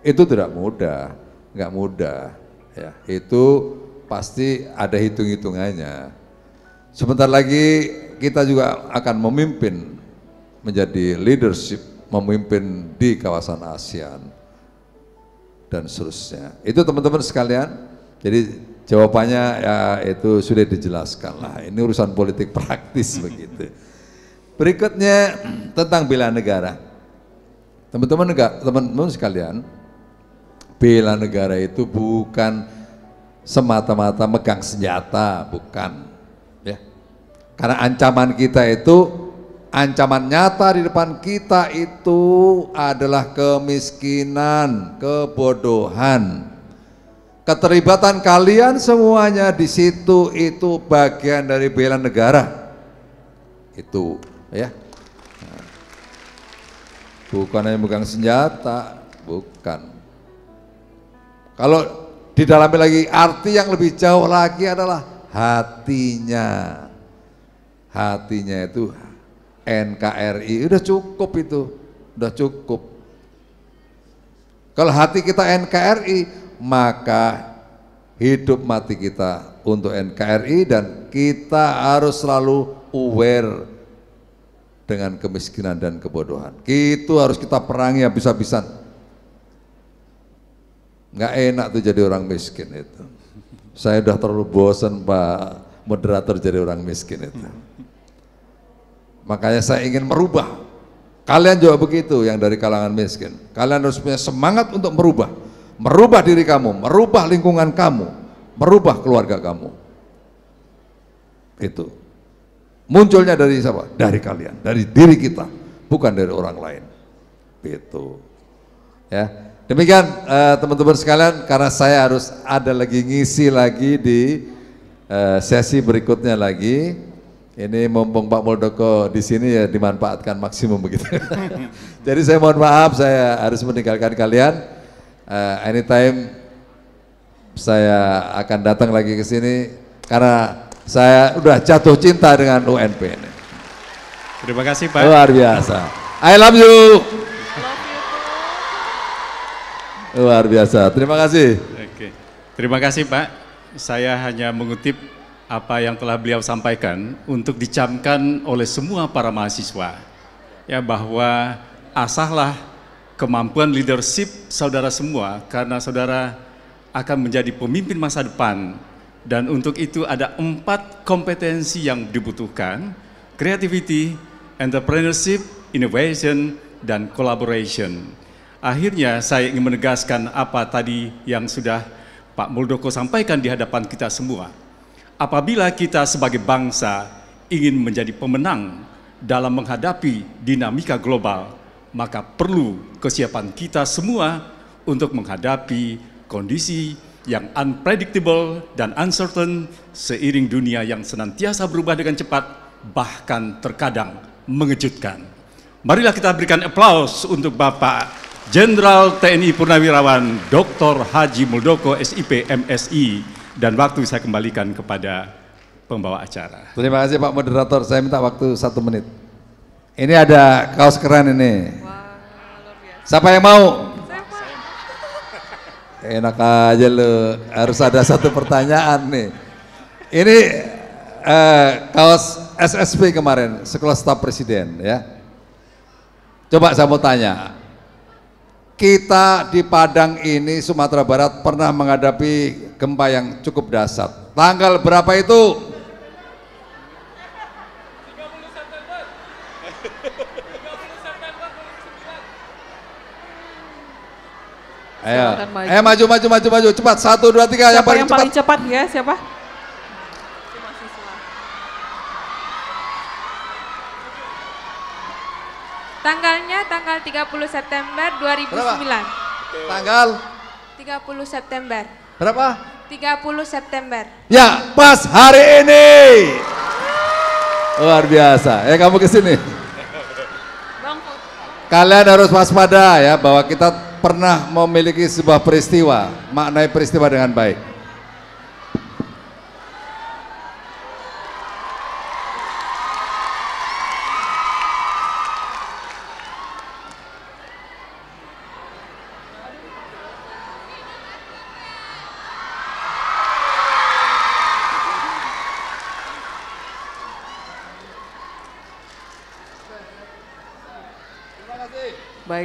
itu tidak mudah, nggak mudah, ya itu pasti ada hitung-hitungannya. Sebentar lagi kita juga akan memimpin menjadi leadership, memimpin di kawasan ASEAN dan seterusnya. Itu teman-teman sekalian, Jadi jawabannya ya itu sudah dijelaskan lah. Ini urusan politik praktis begitu. Berikutnya tentang bela negara. Teman-teman teman-teman sekalian, bela negara itu bukan semata-mata megang senjata, bukan. Ya. Karena ancaman kita itu ancaman nyata di depan kita itu adalah kemiskinan, kebodohan. Keterlibatan kalian semuanya di situ itu bagian dari bela negara. Itu ya. Bukan hanya megang senjata, bukan. Kalau di dalamnya lagi arti yang lebih jauh lagi adalah hatinya. Hatinya itu NKRI, udah cukup itu, udah cukup. Kalau hati kita NKRI, maka hidup mati kita untuk NKRI dan kita harus selalu aware dengan kemiskinan dan kebodohan. Itu harus kita perangi habis-habisan. Nggak enak tuh jadi orang miskin itu. Saya udah terlalu bosan Pak moderator jadi orang miskin itu. Makanya saya ingin merubah. Kalian juga begitu yang dari kalangan miskin. Kalian harus punya semangat untuk merubah. Merubah diri kamu, merubah lingkungan kamu, merubah keluarga kamu. Itu. Munculnya dari siapa? Dari kalian, dari diri kita, bukan dari orang lain. Itu. Ya. Demikian eh, teman-teman uh, sekalian karena saya harus ada lagi ngisi lagi di uh, sesi berikutnya lagi. Ini mumpung Pak Muldoko di sini ya dimanfaatkan maksimum begitu. Jadi saya mohon maaf saya harus meninggalkan kalian. Uh, anytime saya akan datang lagi ke sini karena saya udah jatuh cinta dengan UNP ini. Terima kasih Pak. Luar biasa. I love you. Luar biasa. Terima kasih. Oke. Terima kasih Pak. Saya hanya mengutip apa yang telah beliau sampaikan untuk dicamkan oleh semua para mahasiswa ya bahwa asahlah kemampuan leadership saudara semua karena saudara akan menjadi pemimpin masa depan dan untuk itu ada empat kompetensi yang dibutuhkan creativity, entrepreneurship, innovation, dan collaboration. Akhirnya saya ingin menegaskan apa tadi yang sudah Pak Muldoko sampaikan di hadapan kita semua apabila kita sebagai bangsa ingin menjadi pemenang dalam menghadapi dinamika global, maka perlu kesiapan kita semua untuk menghadapi kondisi yang unpredictable dan uncertain seiring dunia yang senantiasa berubah dengan cepat, bahkan terkadang mengejutkan. Marilah kita berikan aplaus untuk Bapak Jenderal TNI Purnawirawan Dr. Haji Muldoko SIP MSI dan waktu saya kembalikan kepada pembawa acara. Terima kasih Pak Moderator, saya minta waktu satu menit. Ini ada kaos keren ini. Siapa yang mau? Enak aja lo, harus ada satu pertanyaan nih. Ini eh, kaos SSP kemarin, Sekolah Staf Presiden ya. Coba saya mau tanya, kita di Padang ini Sumatera Barat pernah menghadapi gempa yang cukup dasar. Tanggal berapa itu? Ayo, maju. ayo maju, maju, maju, maju, cepat, satu, dua, tiga, siapa yang paling yang cepat. paling cepat ya, siapa? Tanggalnya tanggal 30 September 2009. Berapa? Tanggal 30 September. Berapa? 30 September. Ya, pas hari ini. Luar biasa. Ya kamu ke sini. Kalian harus waspada ya bahwa kita pernah memiliki sebuah peristiwa, maknai peristiwa dengan baik.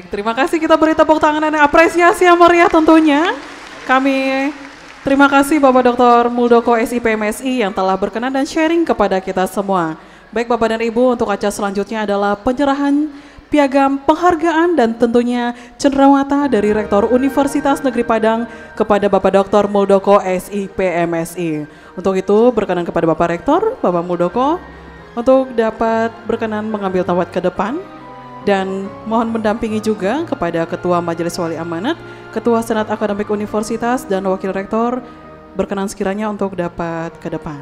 Baik, terima kasih kita beri tepuk tangan dan apresiasi yang meriah tentunya. Kami Terima kasih Bapak Dr. Muldoko SIPMSI yang telah berkenan dan sharing kepada kita semua. Baik Bapak dan Ibu, untuk acara selanjutnya adalah penyerahan piagam penghargaan dan tentunya cenderamata dari Rektor Universitas Negeri Padang kepada Bapak Dr. Muldoko SIPMSI. Untuk itu berkenan kepada Bapak Rektor, Bapak Muldoko, untuk dapat berkenan mengambil tempat ke depan dan mohon mendampingi juga kepada Ketua Majelis Wali Amanat, Ketua Senat Akademik Universitas dan Wakil Rektor berkenan sekiranya untuk dapat ke depan.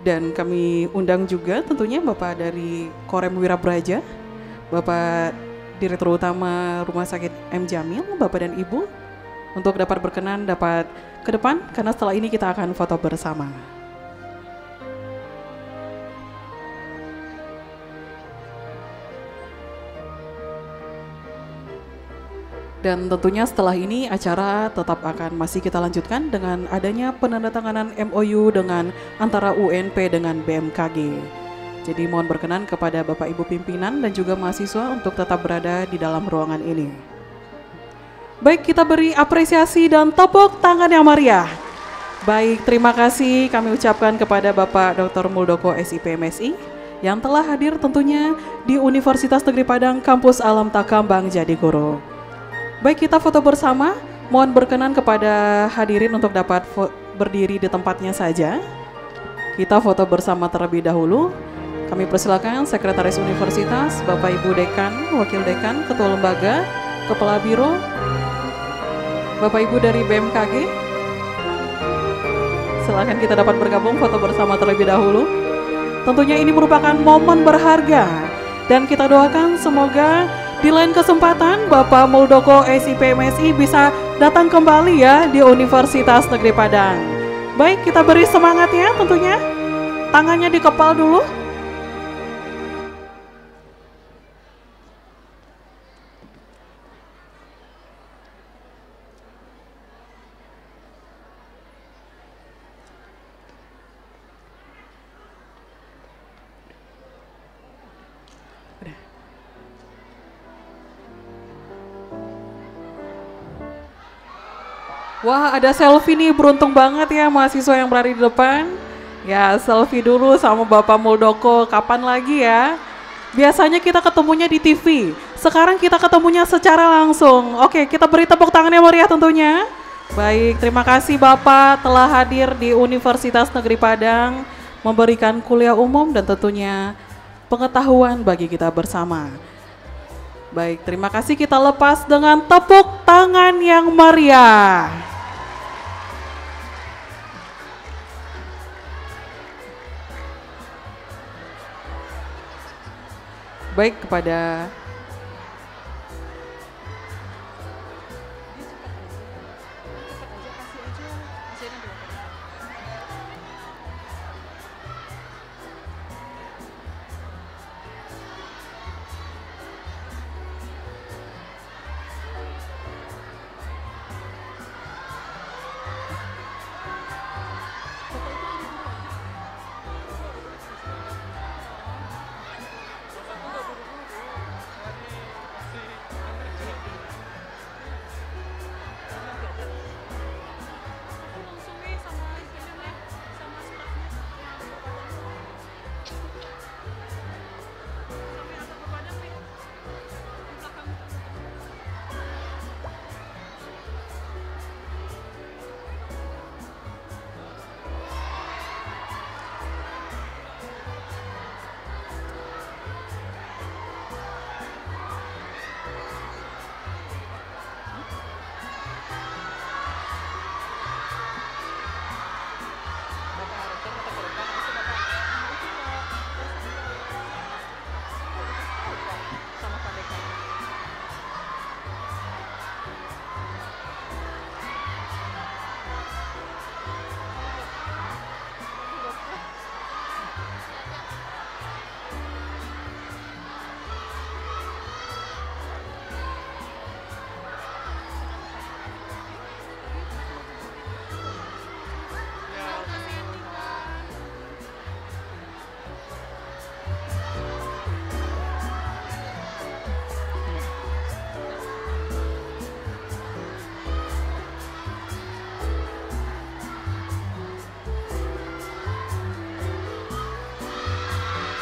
Dan kami undang juga tentunya Bapak dari Korem Wirabraja, Bapak Direktur Utama Rumah Sakit M. Jamil, Bapak dan Ibu, untuk dapat berkenan dapat ke depan karena setelah ini kita akan foto bersama. Dan tentunya setelah ini acara tetap akan masih kita lanjutkan dengan adanya penandatanganan MOU dengan antara UNP dengan BMKG. Jadi mohon berkenan kepada Bapak Ibu pimpinan dan juga mahasiswa untuk tetap berada di dalam ruangan ini. Baik, kita beri apresiasi dan tepuk tangan yang meriah. Baik, terima kasih kami ucapkan kepada Bapak Dr. Muldoko SIPMSI yang telah hadir tentunya di Universitas Negeri Padang Kampus Alam Takambang Jadigoro. Baik kita foto bersama, mohon berkenan kepada hadirin untuk dapat berdiri di tempatnya saja. Kita foto bersama terlebih dahulu. Kami persilakan Sekretaris Universitas, Bapak Ibu Dekan, Wakil Dekan, Ketua Lembaga, Kepala Biro, Bapak Ibu dari BMKG. Silakan kita dapat bergabung foto bersama terlebih dahulu. Tentunya ini merupakan momen berharga dan kita doakan semoga di lain kesempatan Bapak Muldoko SIPMSI bisa datang kembali ya di Universitas Negeri Padang. Baik, kita beri semangat ya tentunya. Tangannya dikepal dulu. Wah ada selfie nih beruntung banget ya mahasiswa yang berada di depan. Ya selfie dulu sama Bapak Muldoko kapan lagi ya. Biasanya kita ketemunya di TV, sekarang kita ketemunya secara langsung. Oke kita beri tepuk tangan yang meriah tentunya. Baik terima kasih Bapak telah hadir di Universitas Negeri Padang memberikan kuliah umum dan tentunya pengetahuan bagi kita bersama. Baik, terima kasih kita lepas dengan tepuk tangan yang meriah. Baik kepada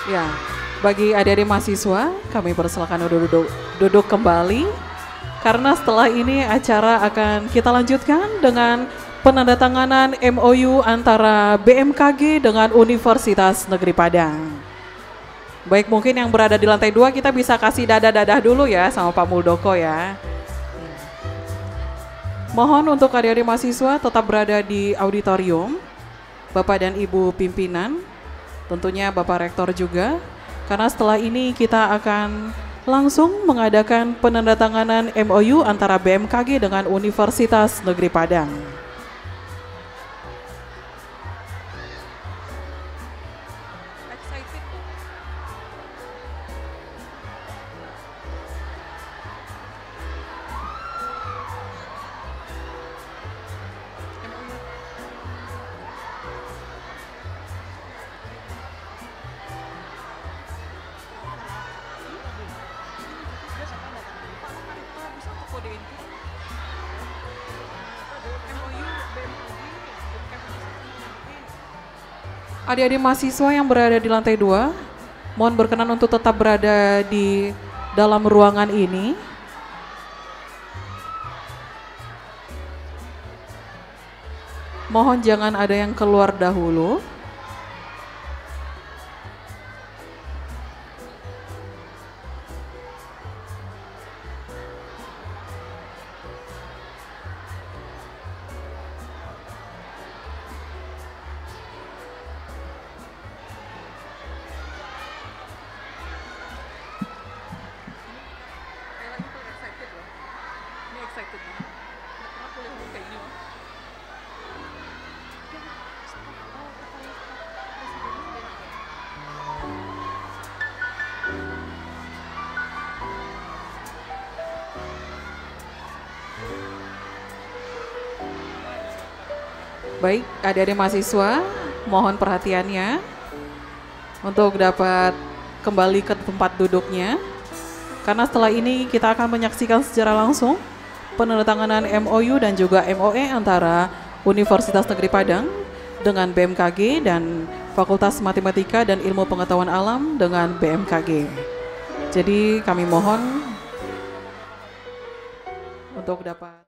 Ya, bagi adik-adik mahasiswa, kami persilakan duduk, duduk, kembali. Karena setelah ini acara akan kita lanjutkan dengan penandatanganan MOU antara BMKG dengan Universitas Negeri Padang. Baik mungkin yang berada di lantai dua kita bisa kasih dadah-dadah dulu ya sama Pak Muldoko ya. Mohon untuk adik-adik mahasiswa tetap berada di auditorium. Bapak dan Ibu pimpinan, tentunya Bapak Rektor juga. Karena setelah ini kita akan langsung mengadakan penandatanganan MOU antara BMKG dengan Universitas Negeri Padang. Adik-adik mahasiswa yang berada di lantai dua, mohon berkenan untuk tetap berada di dalam ruangan ini. Mohon jangan ada yang keluar dahulu. Baik, adik-adik mahasiswa, mohon perhatiannya untuk dapat kembali ke tempat duduknya. Karena setelah ini kita akan menyaksikan secara langsung penandatanganan MOU dan juga MOE antara Universitas Negeri Padang dengan BMKG dan Fakultas Matematika dan Ilmu Pengetahuan Alam dengan BMKG. Jadi kami mohon untuk dapat